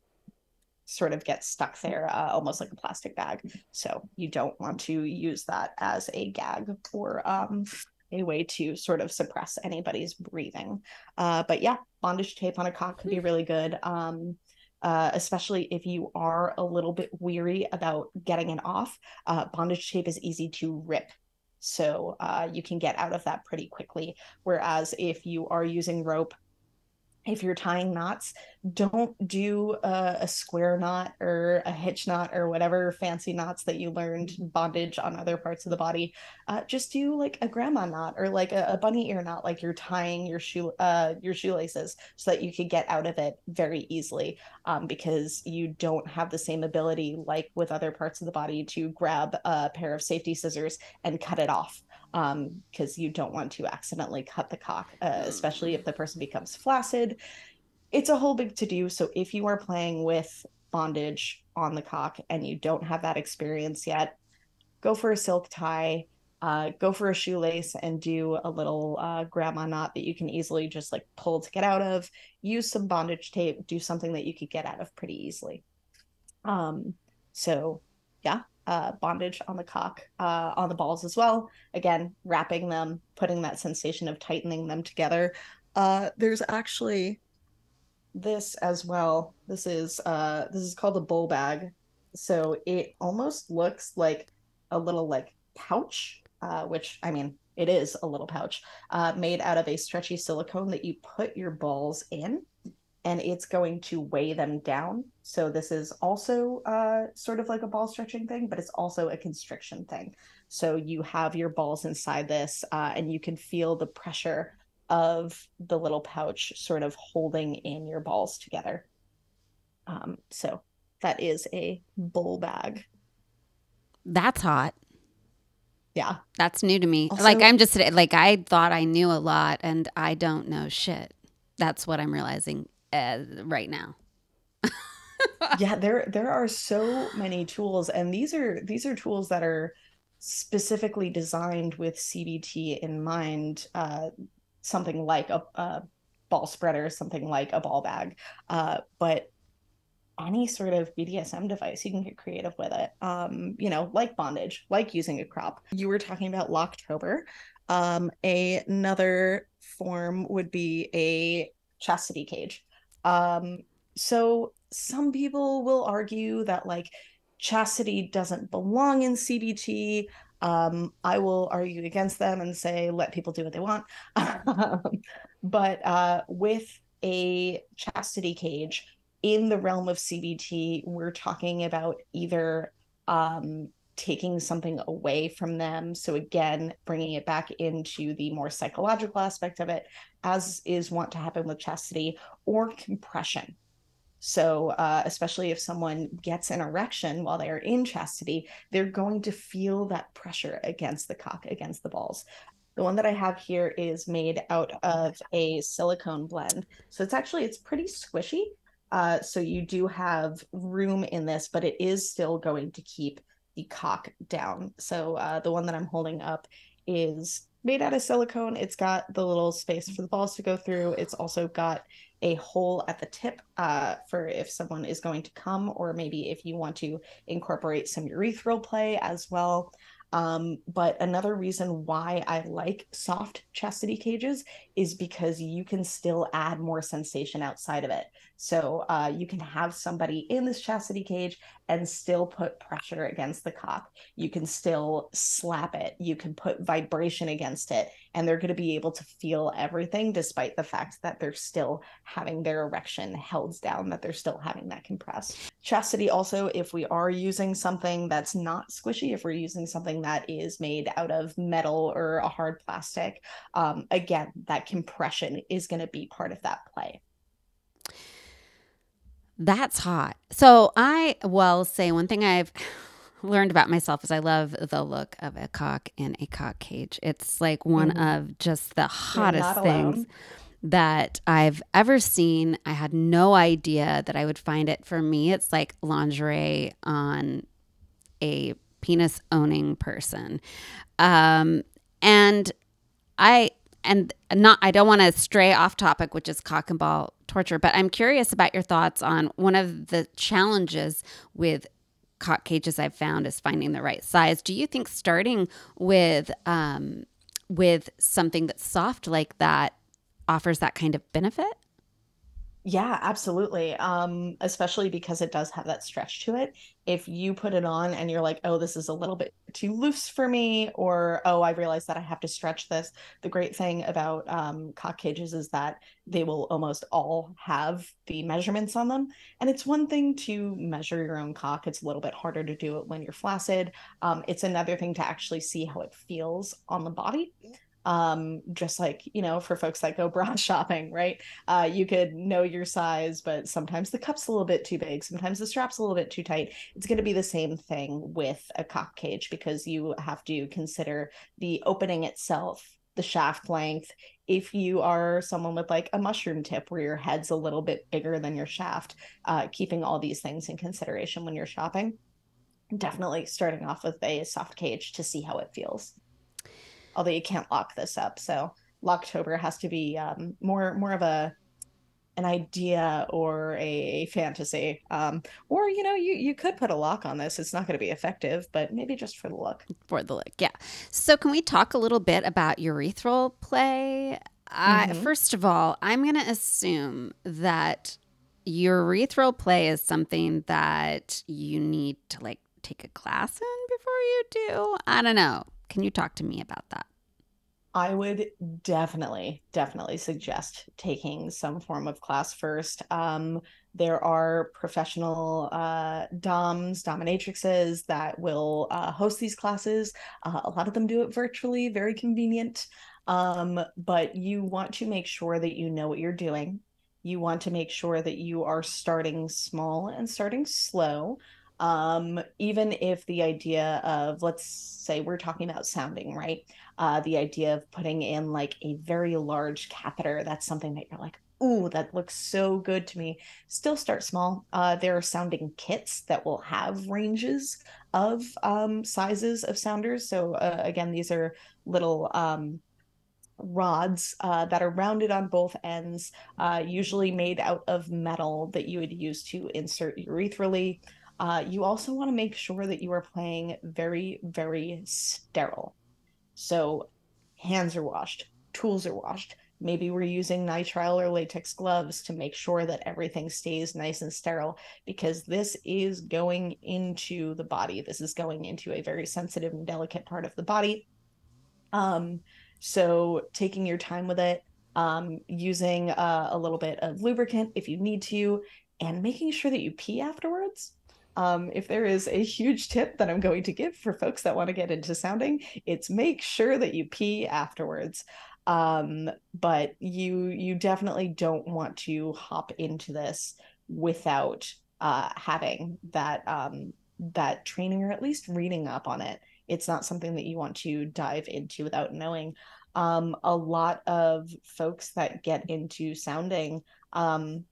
C: sort of get stuck there uh, almost like a plastic bag so you don't want to use that as a gag or um, a way to sort of suppress anybody's breathing. Uh, but yeah, bondage tape on a cock could be really good. Um, uh, especially if you are a little bit weary about getting it off. Uh, bondage tape is easy to rip. So uh, you can get out of that pretty quickly. Whereas if you are using rope, if you're tying knots, don't do a, a, square knot or a hitch knot or whatever fancy knots that you learned bondage on other parts of the body. Uh, just do like a grandma knot or like a, a, bunny ear knot, like you're tying your shoe uh, your shoelaces, so that you could get out of it very easily. Um, because you don't have the same ability, like with other parts of the body, to grab a pair of safety scissors and cut it off because um, you don't want to accidentally cut the cock, uh, especially if the person becomes flaccid. It's a whole big to do. So if you are playing with bondage on the cock and you don't have that experience yet, go for a silk tie. Uh, go for a shoelace and do a little uh, grandma knot that you can easily just like pull to get out of. Use some bondage tape. Do something that you could get out of pretty easily. Um, so yeah, uh, bondage on the cock, uh, on the balls as well. Again, wrapping them, putting that sensation of tightening them together. Uh, there's actually this as well. This is uh, this is called a bull bag. So it almost looks like a little like pouch, uh, which I mean it is a little pouch uh, made out of a stretchy silicone that you put your balls in and it's going to weigh them down. So this is also uh, sort of like a ball stretching thing, but it's also a constriction thing. So you have your balls inside this, uh, and you can feel the pressure of the little pouch sort of holding in your balls together. Um, so that is a bull bag.
B: That's hot.
C: Yeah.
B: That's new to me. Also, like I'm just like I thought I knew a lot and I don't know shit. That's what I'm realizing uh, right now.
C: yeah, there there are so many tools, and these are these are tools that are specifically designed with CBT in mind. Uh, something like a, a ball spreader, something like a ball bag, uh, but any sort of BDSM device, you can get creative with it. Um, you know, like bondage, like using a crop. You were talking about Locktober. Um, a, another form would be a chastity cage. Um, so some people will argue that like chastity doesn't belong in CBT. Um, I will argue against them and say let people do what they want. but uh, with a chastity cage in the realm of CBT, we're talking about either um, taking something away from them. So, again, bringing it back into the more psychological aspect of it, as is wont to happen with chastity, or compression. So, uh, especially if someone gets an erection while they are in chastity, they're going to feel that pressure against the cock, against the balls. The one that I have here is made out of a silicone blend. So it's actually it's pretty squishy. Uh, so you do have room in this, but it is still going to keep the cock down. So uh, the one that I'm holding up is made out of silicone. It's got the little space for the balls to go through. It's also got a hole at the tip uh, for if someone is going to come, or maybe if you want to incorporate some urethral play as well. Um, but another reason why I like soft chastity cages is because you can still add more sensation outside of it. So uh, you can have somebody in this chastity cage and still put pressure against the cock. You can still slap it. You can put vibration against it, and they're going to be able to feel everything despite the fact that they're still having their erection held down, that they're still having that compressed. Chastity also, if we are using something that's not squishy, if we're using something that is made out of metal or a hard plastic, um, again, that compression is going to be part of that play.
B: That's hot. So I will say one thing I've learned about myself is I love the look of a cock in a cock cage. It's like one mm-hmm. of just the hottest things that I've ever seen. I had no idea that I would find it. For me, it's like lingerie on a penis owning person. Um, and I and not I don't want to stray off topic, which is cock and ball torture, but I'm curious about your thoughts on one of the challenges with cock cages I've found is finding the right size. Do you think starting with um, with something that's soft like that offers that kind of benefit?
C: Yeah, absolutely. Um, especially because it does have that stretch to it. If you put it on and you're like, oh, this is a little bit too loose for me, or oh, I realize that I have to stretch this. The great thing about um, cock cages is that they will almost all have the measurements on them. And it's one thing to measure your own cock, it's a little bit harder to do it when you're flaccid. Um, it's another thing to actually see how it feels on the body um, just like you know for folks that go bra shopping right? Uh, you could know your size but sometimes the cup's a little bit too big sometimes the strap's a little bit too tight. It's going to be the same thing with a cock cage because you have to consider the opening itself the shaft length. If you are someone with like a mushroom tip where your head's a little bit bigger than your shaft uh, keeping all these things in consideration when you're shopping. Definitely starting off with a soft cage to see how it feels although you can't lock this up. So Locktober has to be um, more more of a an idea or a, fantasy. Um, or you know, you you could put a lock on this. It's not going to be effective, but maybe just for the look.
B: For the look, yeah. So can we talk a little bit about urethral play? Mm-hmm. first of all, I'm going to assume that urethral play is something that you need to like take a class in before you do. I don't know. Can you talk to me about that?
C: I would definitely, definitely suggest taking some form of class first. Um, there are professional uh, DOMs, dominatrixes that will uh, host these classes. Uh, a lot of them do it virtually, very convenient. Um, but you want to make sure that you know what you're doing. You want to make sure that you are starting small and starting slow um, even if the idea of let's say we're talking about sounding right? Uh, the idea of putting in like a very large catheter that's something that you're like ooh that looks so good to me. Still start small. Uh, there are sounding kits that will have ranges of um, sizes of sounders. So uh, again these are little um, rods uh, that are rounded on both ends, uh, usually made out of metal that you would use to insert urethrally. Uh, you also want to make sure that you are playing very, very sterile. So hands are washed, tools are washed. Maybe we're using nitrile or latex gloves to make sure that everything stays nice and sterile because this is going into the body. This is going into a very sensitive and delicate part of the body. Um, so taking your time with it, um, using uh, a little bit of lubricant if you need to, and making sure that you pee afterwards um, if there is a huge tip that I'm going to give for folks that want to get into sounding, it's make sure that you pee afterwards. Um, but you you definitely don't want to hop into this without uh, having that um, that training or at least reading up on it. It's not something that you want to dive into without knowing. Um, a lot of folks that get into sounding um,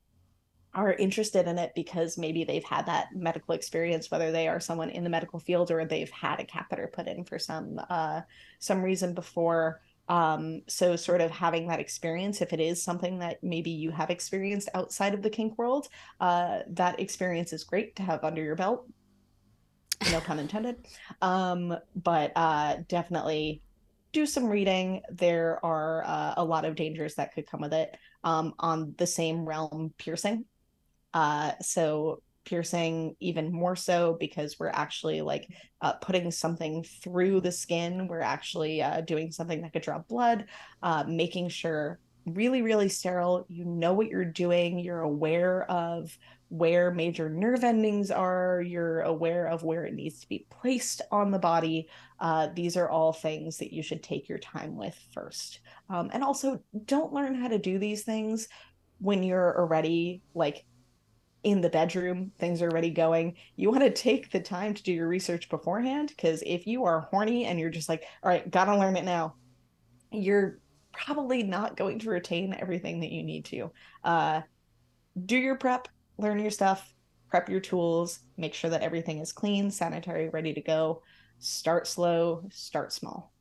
C: are interested in it because maybe they've had that medical experience whether they are someone in the medical field or they've had a catheter put in for some uh, some reason before um, so sort of having that experience if it is something that maybe you have experienced outside of the kink world uh, that experience is great to have under your belt no pun intended. Um, but uh, definitely do some reading. There are uh, a lot of dangers that could come with it. Um, on the same realm, piercing. Uh, so piercing even more so because we're actually like uh, putting something through the skin. We're actually uh, doing something that could draw blood, uh, making sure really, really sterile. You know what you're doing. You're aware of where major nerve endings are. You're aware of where it needs to be placed on the body. Uh, these are all things that you should take your time with first. Um, and also, don't learn how to do these things when you're already like in the bedroom, things are already going. You want to take the time to do your research beforehand because if you are horny and you're just like, all right, gotta learn it now, you're probably not going to retain everything that you need to. Uh, do your prep, learn your stuff, prep your tools, make sure that everything is clean, sanitary, ready to go. Start slow, start small.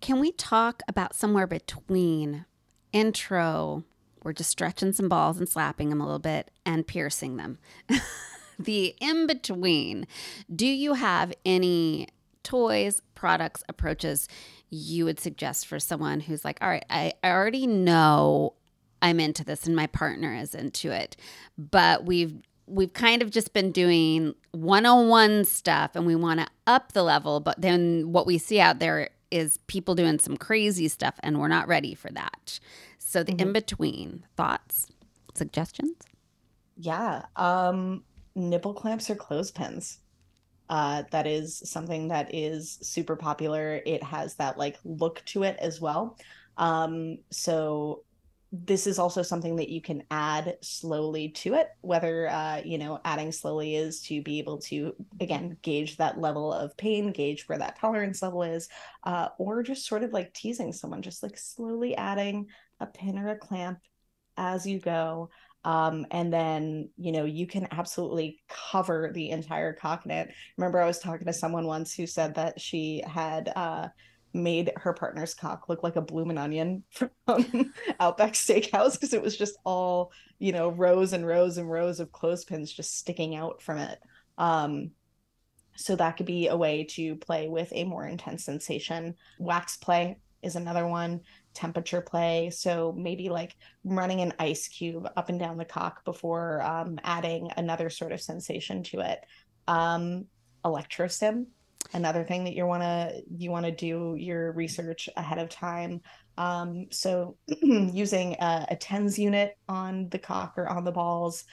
B: Can we talk about somewhere between intro we're just stretching some balls and slapping them a little bit and piercing them. the in between, do you have any toys, products, approaches you would suggest for someone who's like, all right, I, I already know I'm into this and my partner is into it, but we've we've kind of just been doing one-on-one stuff and we want to up the level, but then what we see out there is people doing some crazy stuff and we're not ready for that. So the mm-hmm. in between thoughts, suggestions?
C: Yeah. Um nipple clamps or clothespins. Uh that is something that is super popular. It has that like look to it as well. Um so this is also something that you can add slowly to it whether uh, you know adding slowly is to be able to again gauge that level of pain gauge where that tolerance level is uh, or just sort of like teasing someone just like slowly adding a pin or a clamp as you go um, and then you know you can absolutely cover the entire cocknet remember i was talking to someone once who said that she had uh, made her partner's cock look like a bloomin' onion from Outback Steakhouse because it was just all, you know, rows and rows and rows of clothespins just sticking out from it. Um, so that could be a way to play with a more intense sensation. Wax play is another one, temperature play. So maybe like running an ice cube up and down the cock before um, adding another sort of sensation to it. Um, electrostim another thing that you want to you want to do your research ahead of time um, so using a, a TENS unit on the cock or on the balls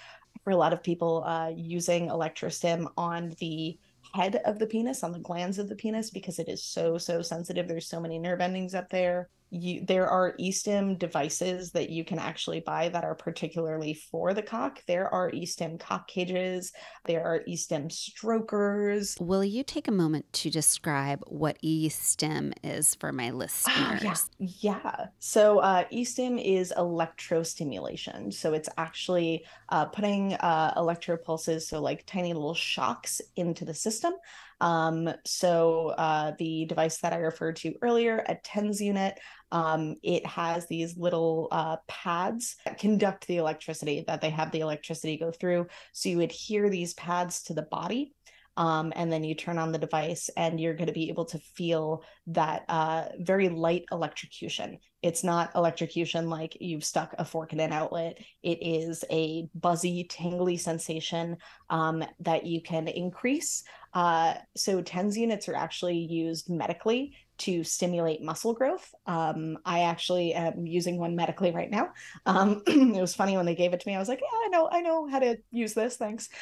C: for a lot of people uh, using electrostim on the head of the penis on the glands of the penis because it is so so sensitive there's so many nerve endings up there you there are eStim devices that you can actually buy that are particularly for the cock. There are eStim cock cages, there are eStim strokers.
B: Will you take a moment to describe what eStim is for my listeners? Oh,
C: yeah. yeah. So uh, eStim is electrostimulation. So it's actually uh, putting uh, electropulses, so like tiny little shocks into the system. Um, so uh, the device that I referred to earlier, a TENS unit, um, it has these little uh, pads that conduct the electricity that they have the electricity go through. So you adhere these pads to the body. Um, and then you turn on the device and you're going to be able to feel that uh, very light electrocution. It's not electrocution like you've stuck a fork in an outlet. It is a buzzy, tingly sensation um, that you can increase. Uh, so TENS units are actually used medically to stimulate muscle growth. Um, I actually am using one medically right now. Um, it was funny when they gave it to me. I was like, yeah, I know, I know how to use this. Thanks.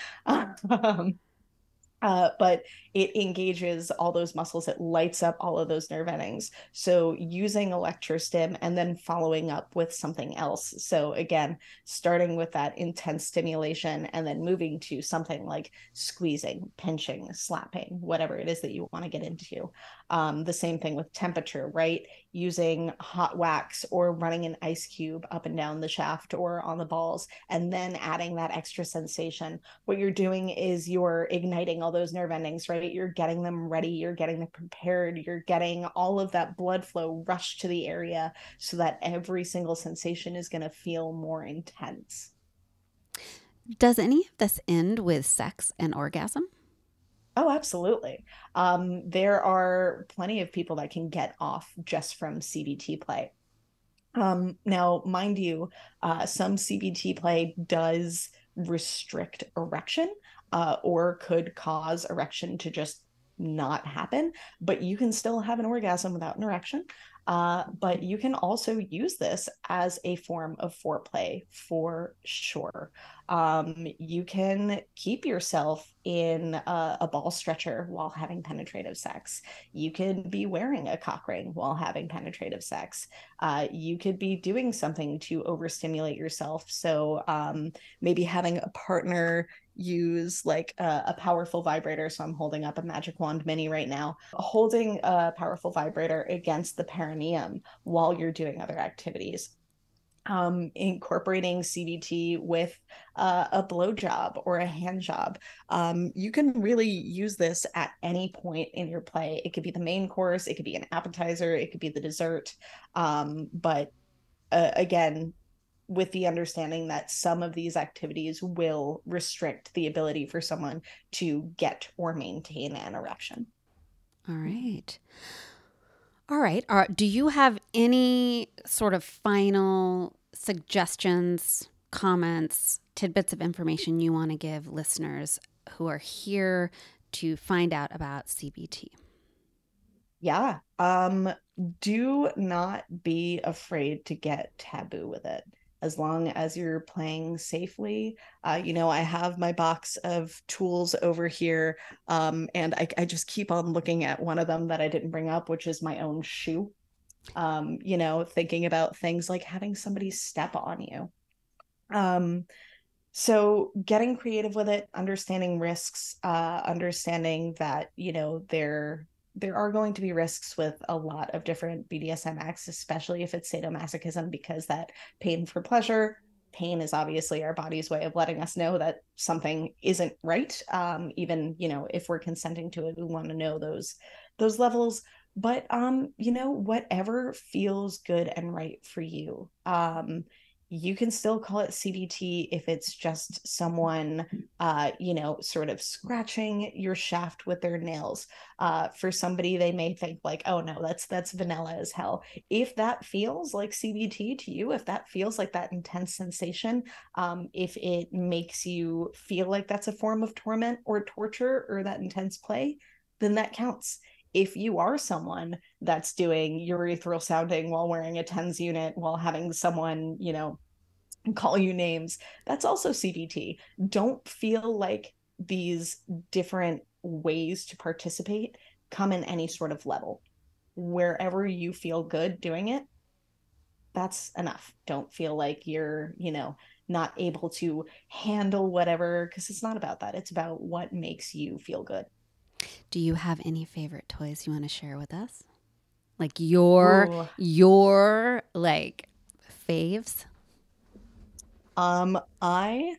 C: Um, uh, but it engages all those muscles it lights up all of those nerve endings so using electrostim and then following up with something else so again starting with that intense stimulation and then moving to something like squeezing pinching slapping whatever it is that you want to get into um, the same thing with temperature right using hot wax or running an ice cube up and down the shaft or on the balls and then adding that extra sensation what you're doing is you're igniting all those nerve endings right? You're getting them ready, you're getting them prepared, you're getting all of that blood flow rushed to the area so that every single sensation is going to feel more intense.
B: Does any of this end with sex and orgasm?
C: Oh, absolutely. Um, there are plenty of people that can get off just from CBT play. Um, now, mind you, uh, some CBT play does restrict erection uh, or could cause erection to just not happen, but you can still have an orgasm without an erection. Uh, but you can also use this as a form of foreplay for sure. Um, you can keep yourself in a, a, ball stretcher while having penetrative sex. You can be wearing a cock ring while having penetrative sex. Uh, you could be doing something to overstimulate yourself. So um, maybe having a partner use like a, a, powerful vibrator. So I'm holding up a Magic Wand Mini right now, holding a powerful vibrator against the perineum while you're doing other activities. Um, incorporating CBT with uh, a blow job or a hand job. Um, you can really use this at any point in your play. It could be the main course, it could be an appetizer, it could be the dessert. Um, but uh, again, with the understanding that some of these activities will restrict the ability for someone to get or maintain an erection.
B: All right. All right. All right. Do you have any sort of final suggestions, comments, tidbits of information you want to give listeners who are here to find out about CBT?
C: Yeah. Um, do not be afraid to get taboo with it as long as you're playing safely. Uh, you know, I have my box of tools over here, um, and I, I, just keep on looking at one of them that I didn't bring up, which is my own shoe. Um, you know, thinking about things like having somebody step on you. Um, so getting creative with it, understanding risks, uh, understanding that you know there there are going to be risks with a lot of different BDSM acts, especially if it's sadomasochism, because that pain for pleasure, pain is obviously our body's way of letting us know that something isn't right. Um, even you know if we're consenting to it, we want to know those those levels. But um, you know, whatever feels good and right for you. Um, you can still call it CBT if it's just someone, uh, you know, sort of scratching your shaft with their nails. Uh, for somebody, they may think like, "Oh no, that's that's vanilla as hell." If that feels like CBT to you, if that feels like that intense sensation, um, if it makes you feel like that's a form of torment or torture or that intense play, then that counts if you are someone that's doing urethral sounding while wearing a TENS unit, while having someone, you know, call you names, that's also CBT. Don't feel like these different ways to participate come in any sort of level. Wherever you feel good doing it, that's enough. Don't feel like you're, you know, not able to handle whatever, because it's not about that. It's about what makes you feel good.
B: Do you have any favorite toys you want to share with us? Like your Ooh. your like faves?
C: Um I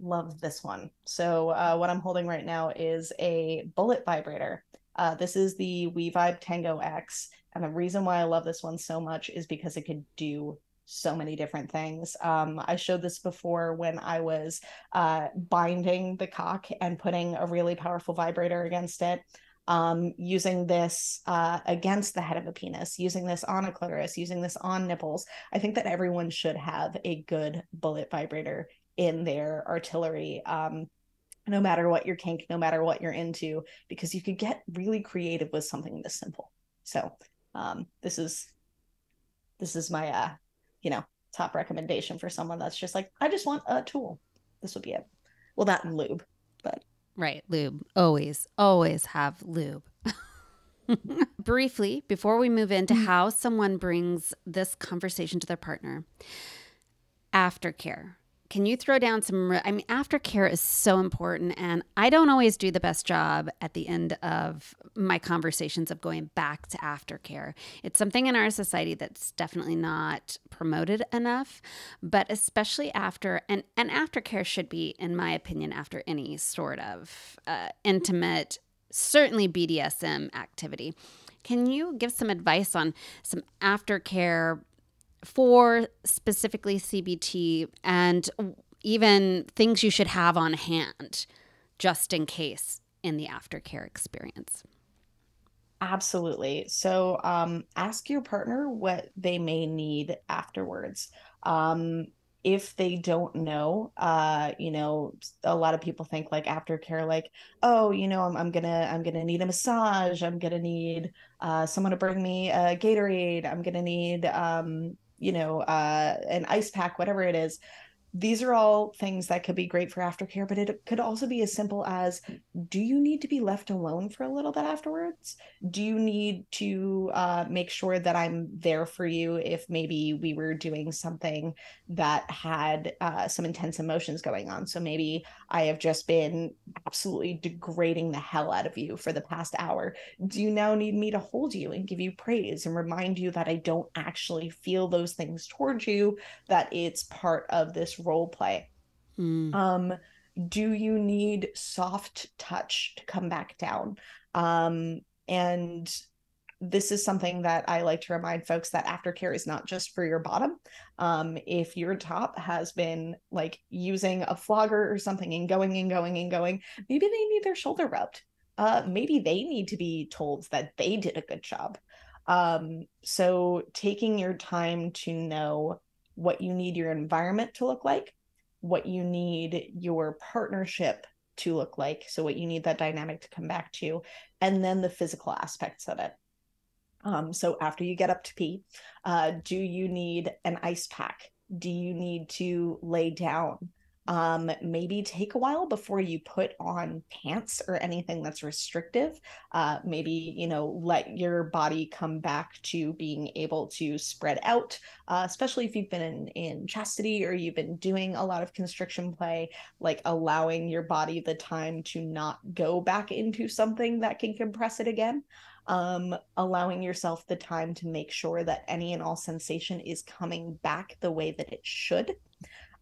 C: love this one. So uh, what I'm holding right now is a bullet vibrator. Uh, this is the We-Vibe Tango X, and the reason why I love this one so much is because it could do so many different things. Um, I showed this before when I was uh, binding the cock and putting a really powerful vibrator against it. Um, using this uh, against the head of a penis, using this on a clitoris, using this on nipples. I think that everyone should have a good bullet vibrator in their artillery. Um, no matter what your kink, no matter what you're into, because you could get really creative with something this simple. So um, this is this is my uh, you know, top recommendation for someone that's just like, I just want a tool. This would be it. Well, that and lube, but
B: right, lube. Always, always have lube. Briefly, before we move into mm-hmm. how someone brings this conversation to their partner, aftercare can you throw down some i mean aftercare is so important and i don't always do the best job at the end of my conversations of going back to aftercare. It's something in our society that's definitely not promoted enough but especially after and and aftercare should be in my opinion after any sort of uh, intimate certainly bdsm activity. Can you give some advice on some aftercare for specifically CBT and even things you should have on hand just in case in the aftercare experience?
C: Absolutely. So um, ask your partner what they may need afterwards. Um, if they don't know, uh, you know, a lot of people think like aftercare, like, oh, you know, I'm, I'm gonna I'm gonna need a massage. I'm gonna need uh, someone to bring me a Gatorade. I'm gonna need um, you know, uh, an ice pack, whatever it is these are all things that could be great for aftercare, but it could also be as simple as do you need to be left alone for a little bit afterwards? Do you need to uh, make sure that I'm there for you if maybe we were doing something that had uh, some intense emotions going on? So maybe I have just been absolutely degrading the hell out of you for the past hour. Do you now need me to hold you and give you praise and remind you that I don't actually feel those things towards you, that it's part of this role play. Mm. Um, do you need soft touch to come back down? Um, and this is something that I like to remind folks that aftercare is not just for your bottom. Um, if your top has been like using a flogger or something and going and going and going, maybe they need their shoulder rubbed. Uh, maybe they need to be told that they did a good job. Um, so taking your time to know what you need your environment to look like, what you need your partnership to look like. So, what you need that dynamic to come back to, and then the physical aspects of it. Um, so, after you get up to pee, uh, do you need an ice pack? Do you need to lay down? Um, maybe take a while before you put on pants or anything that's restrictive. Uh, maybe, you know, let your body come back to being able to spread out, uh, especially if you've been in, in chastity or you've been doing a lot of constriction play, like allowing your body the time to not go back into something that can compress it again. Um, allowing yourself the time to make sure that any and all sensation is coming back the way that it should.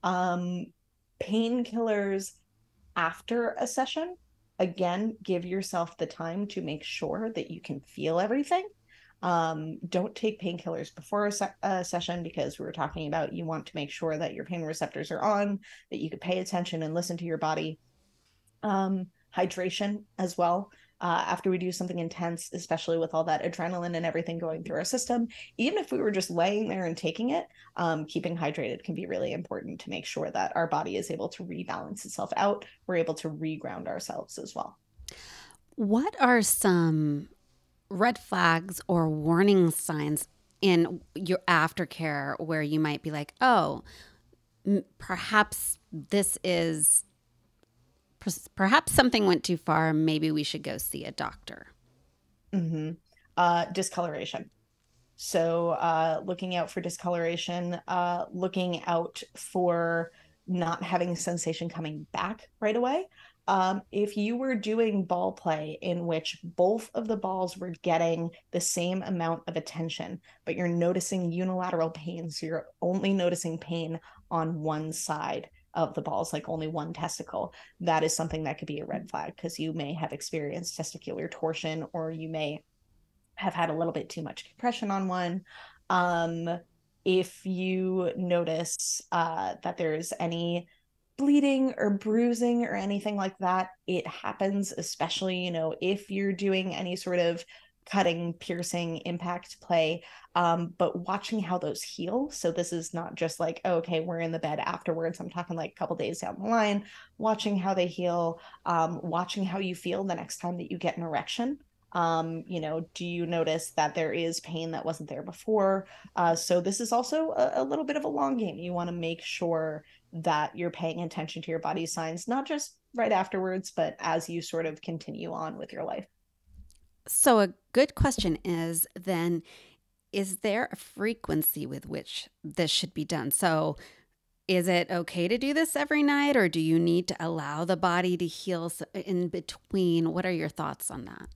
C: Um, painkillers after a session. Again give yourself the time to make sure that you can feel everything. Um, don't take painkillers before a, se- a, session because we were talking about you want to make sure that your pain receptors are on that you could pay attention and listen to your body. Um, hydration as well uh, after we do something intense, especially with all that adrenaline and everything going through our system. Even if we were just laying there and taking it, um, keeping hydrated can be really important to make sure that our body is able to rebalance itself out. We're able to reground ourselves as well.
B: What are some red flags or warning signs in your aftercare where you might be like, oh, m- perhaps this is perhaps something went too far. Maybe we should go see a doctor.
C: Mm-hmm. Uh, discoloration. So, uh, looking out for discoloration, uh, looking out for not having sensation coming back right away. Um, if you were doing ball play in which both of the balls were getting the same amount of attention, but you're noticing unilateral pain, so you're only noticing pain on one side, of the balls, like only one testicle, that is something that could be a red flag because you may have experienced testicular torsion or you may have had a little bit too much compression on one. Um, if you notice uh, that there's any bleeding or bruising or anything like that, it happens, especially, you know, if you're doing any sort of cutting, piercing, impact play, um, but watching how those heal. So this is not just like, oh, okay, we're in the bed afterwards. I'm talking like a couple days down the line, watching how they heal, um, watching how you feel the next time that you get an erection. Um, you know, do you notice that there is pain that wasn't there before? Uh, so this is also a, a little bit of a long game. You want to make sure that you're paying attention to your body signs, not just right afterwards, but as you sort of continue on with your life.
B: So, a good question is then is there a frequency with which this should be done? So, is it okay to do this every night or do you need to allow the body to heal in between? What are your thoughts on that?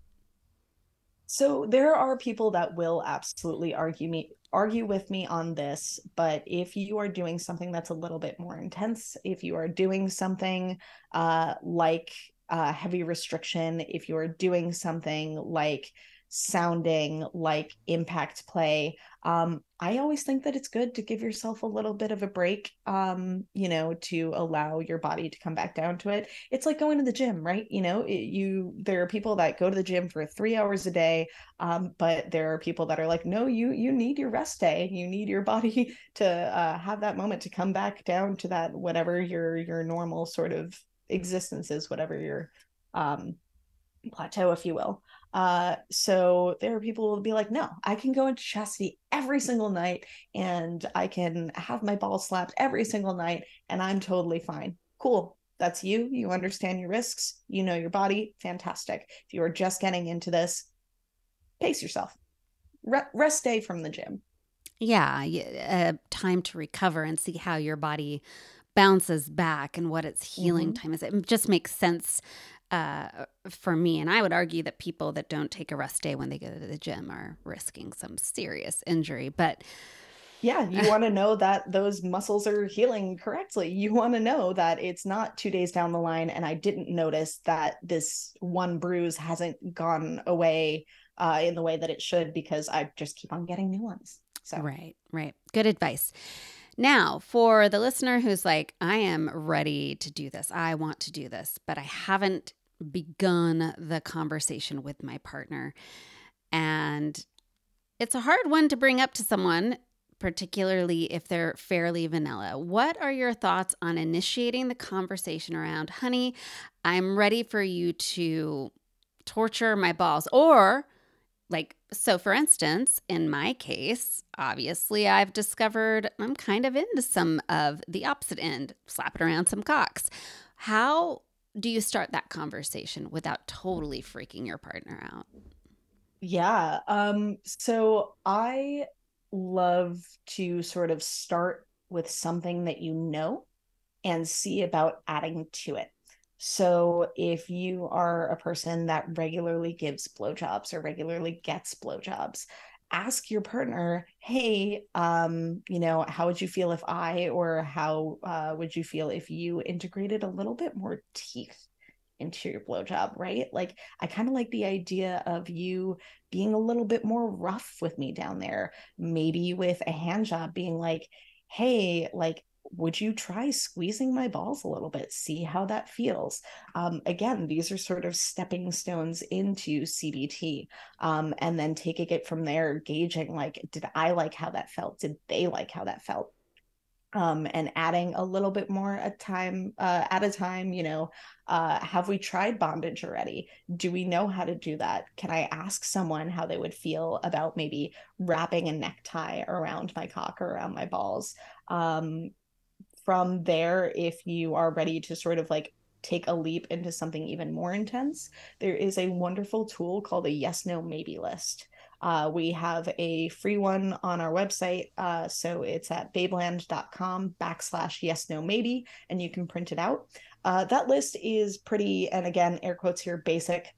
C: So there are people that will absolutely argue me argue with me on this, but if you are doing something that's a little bit more intense, if you are doing something uh, like uh, heavy restriction if you're doing something like sounding like impact play. Um, i always think that it's good to give yourself a little bit of a break um, you know to allow your body to come back down to it. It's like going to the gym right? You know it, you there are people that go to the gym for three hours a day um, but there are people that are like no you you need your rest day. You need your body to uh, have that moment to come back down to that whatever your your normal sort of existence is whatever your um plateau if you will uh, so there are people who will be like, no, I can go into chastity every single night and I can have my balls slapped every single night and I'm totally fine. Cool. That's you. You understand your risks. You know your body. Fantastic. If you are just getting into this, pace yourself. Re- rest day from the gym.
B: Yeah, uh, time to recover and see how your body bounces back and what its healing mm-hmm. time is. It just makes sense uh, for me. And I would argue that people that don't take a rest day when they go to the gym are risking some serious injury. But
C: yeah, you want to know that those muscles are healing correctly. You want to know that it's not two days down the line and I didn't notice that this one bruise hasn't gone away uh, in the way that it should because I just keep on getting new ones. So,
B: right, right. Good advice. Now, for the listener who's like, I am ready to do this, I want to do this, but I haven't begun the conversation with my partner. And it's a hard one to bring up to someone, particularly if they're fairly vanilla. What are your thoughts on initiating the conversation around, honey, I'm ready for you to torture my balls? Or, like, so for instance, in my case, obviously I've discovered I'm kind of into some of the opposite end, slapping around some cocks. How do you start that conversation without totally freaking your partner out?
C: Yeah. Um, so I love to sort of start with something that you know and see about adding to it. So if you are a person that regularly gives blowjobs or regularly gets blowjobs, ask your partner, hey, um, you know, how would you feel if I, or how uh, would you feel if you integrated a little bit more teeth into your blowjob, right? Like, I kind of like the idea of you being a little bit more rough with me down there, maybe with a hand job being like, hey, like, would you try squeezing my balls a little bit? See how that feels. Um, again these are sort of stepping stones into cbt um, and then taking it from there gauging like did i like how that felt? Did they like how that felt? Um, and adding a little bit more at time uh, at a time you know uh, have we tried bondage already? Do we know how to do that? Can i ask someone how they would feel about maybe wrapping a necktie around my cock or around my balls? Um, from there, if you are ready to sort of like take a leap into something even more intense, there is a wonderful tool called a yes, no, maybe list. Uh, we have a free one on our website. Uh, so it's at babeland.com backslash yes, no, maybe, and you can print it out. Uh, that list is pretty, and again, air quotes here, basic.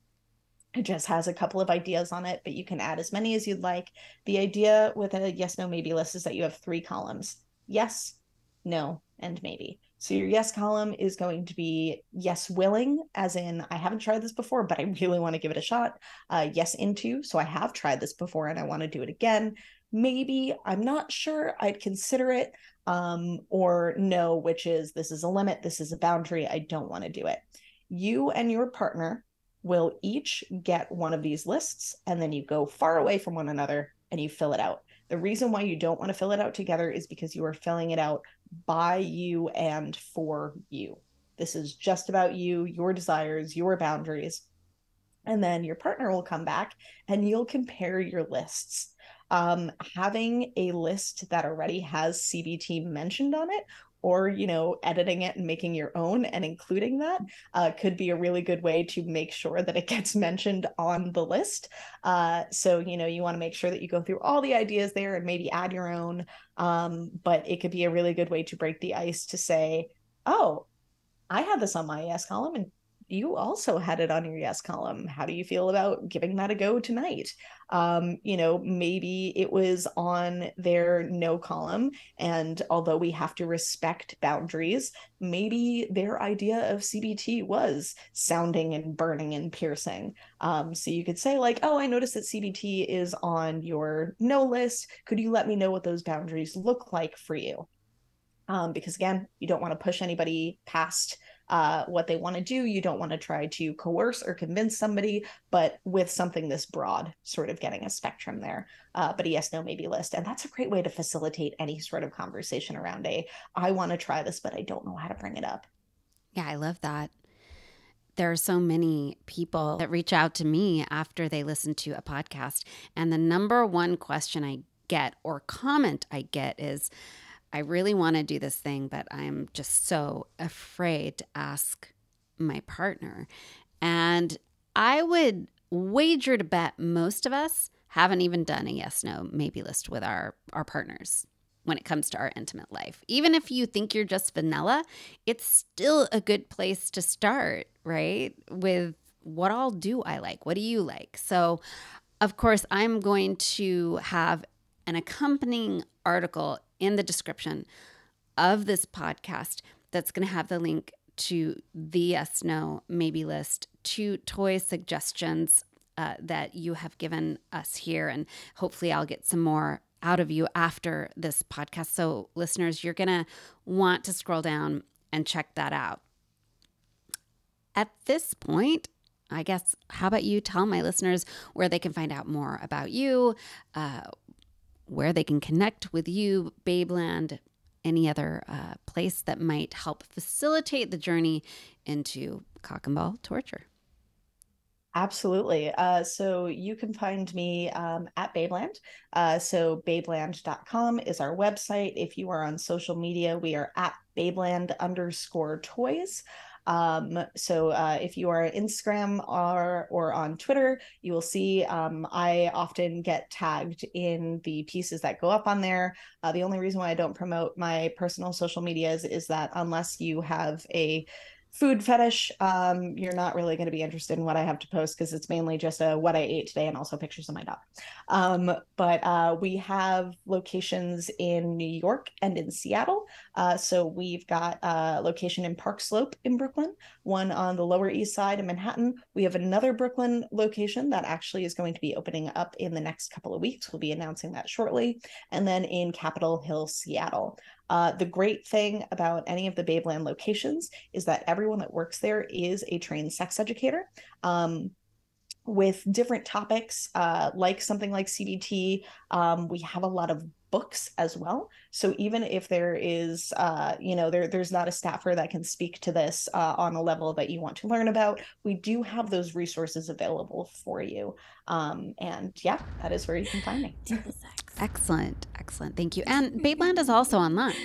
C: It just has a couple of ideas on it, but you can add as many as you'd like. The idea with a yes, no, maybe list is that you have three columns yes, no, and maybe. So your yes column is going to be yes willing, as in I haven't tried this before, but I really want to give it a shot. Uh, yes into, so I have tried this before and I want to do it again. Maybe I'm not sure. I'd consider it. Um, or no, which is this is a limit, this is a boundary. I don't want to do it. You and your partner will each get one of these lists, and then you go far away from one another and you fill it out. The reason why you don't want to fill it out together is because you are filling it out by you and for you. This is just about you, your desires, your boundaries. And then your partner will come back and you'll compare your lists. Um, having a list that already has CBT mentioned on it or you know editing it and making your own and including that uh, could be a really good way to make sure that it gets mentioned on the list. Uh, so you know you want to make sure that you go through all the ideas there and maybe add your own um, but it could be a really good way to break the ice to say oh i had this on my yes column and you also had it on your yes column. How do you feel about giving that a go tonight? Um, you know, maybe it was on their no column. And although we have to respect boundaries, maybe their idea of CBT was sounding and burning and piercing. Um, so you could say, like, oh, I noticed that CBT is on your no list. Could you let me know what those boundaries look like for you? Um, because again, you don't want to push anybody past uh, what they want to do. You don't want to try to coerce or convince somebody, but with something this broad, sort of getting a spectrum there. Uh, but a yes, no, maybe list. And that's a great way to facilitate any sort of conversation around a, I want to try this, but I don't know how to bring it up.
B: Yeah, I love that. There are so many people that reach out to me after they listen to a podcast. And the number one question I get or comment I get is, I really want to do this thing, but I'm just so afraid to ask my partner. And I would wager to bet most of us haven't even done a yes no maybe list with our our partners when it comes to our intimate life. Even if you think you're just vanilla, it's still a good place to start, right? With what all do I like? What do you like? So, of course, I'm going to have an accompanying article in the description of this podcast that's going to have the link to the yes, no, maybe list, to toy suggestions uh, that you have given us here. And hopefully, I'll get some more out of you after this podcast. So, listeners, you're going to want to scroll down and check that out. At this point, I guess, how about you tell my listeners where they can find out more about you, uh, where they can connect with you, Babeland, any other uh, place that might help facilitate the journey into cock and ball torture.
C: Absolutely. Uh, so you can find me um, at Babeland. Uh, so babeland.com is our website. If you are on social media, we are at Babeland underscore toys. Um, so uh, if you are Instagram or or on Twitter, you will see um, I often get tagged in the pieces that go up on there. Uh, the only reason why I don't promote my personal social medias is that unless you have a food fetish, um, you're not really going to be interested in what I have to post because it's mainly just a what I ate today and also pictures of my dog. Um, but uh, we have locations in New York and in Seattle. Uh, so we've got a location in Park Slope in Brooklyn, one on the Lower East Side in Manhattan. We have another Brooklyn location that actually is going to be opening up in the next couple of weeks. We'll be announcing that shortly. And then in Capitol Hill, Seattle. Uh, the great thing about any of the Babeland locations is that everyone that works there is a trained sex educator. Um, with different topics, uh, like something like CBT, um, we have a lot of books as well. So even if there is, uh, you know, there there's not a staffer that can speak to this uh, on a level that you want to learn about, we do have those resources available for you. Um, and yeah, that is where you can find me.
B: Excellent. Excellent. Thank you. And Babeland is also online.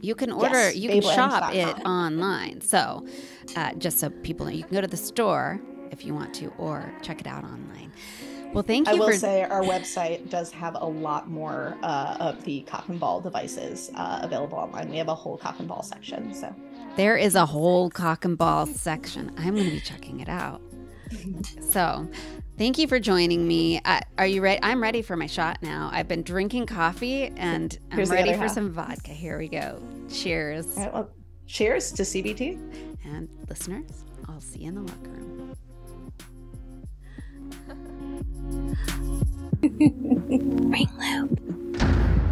B: You can order, yes, you can shop it online. So, uh, just so people know, you can go to the store if you want to, or check it out online. Well, thank you.
C: I will
B: for...
C: say our website does have a lot more uh, of the cock and ball devices uh, available online. We have a whole cock and ball section. So
B: there is a whole cock and ball section. I'm going to be checking it out. so Thank you for joining me. Uh, are you ready? I'm ready for my shot now. I've been drinking coffee and I'm Here's ready for half. some vodka. Here we go. Cheers.
C: Right, well, cheers to CBT.
B: And listeners, I'll see you in the locker room. Ring loop.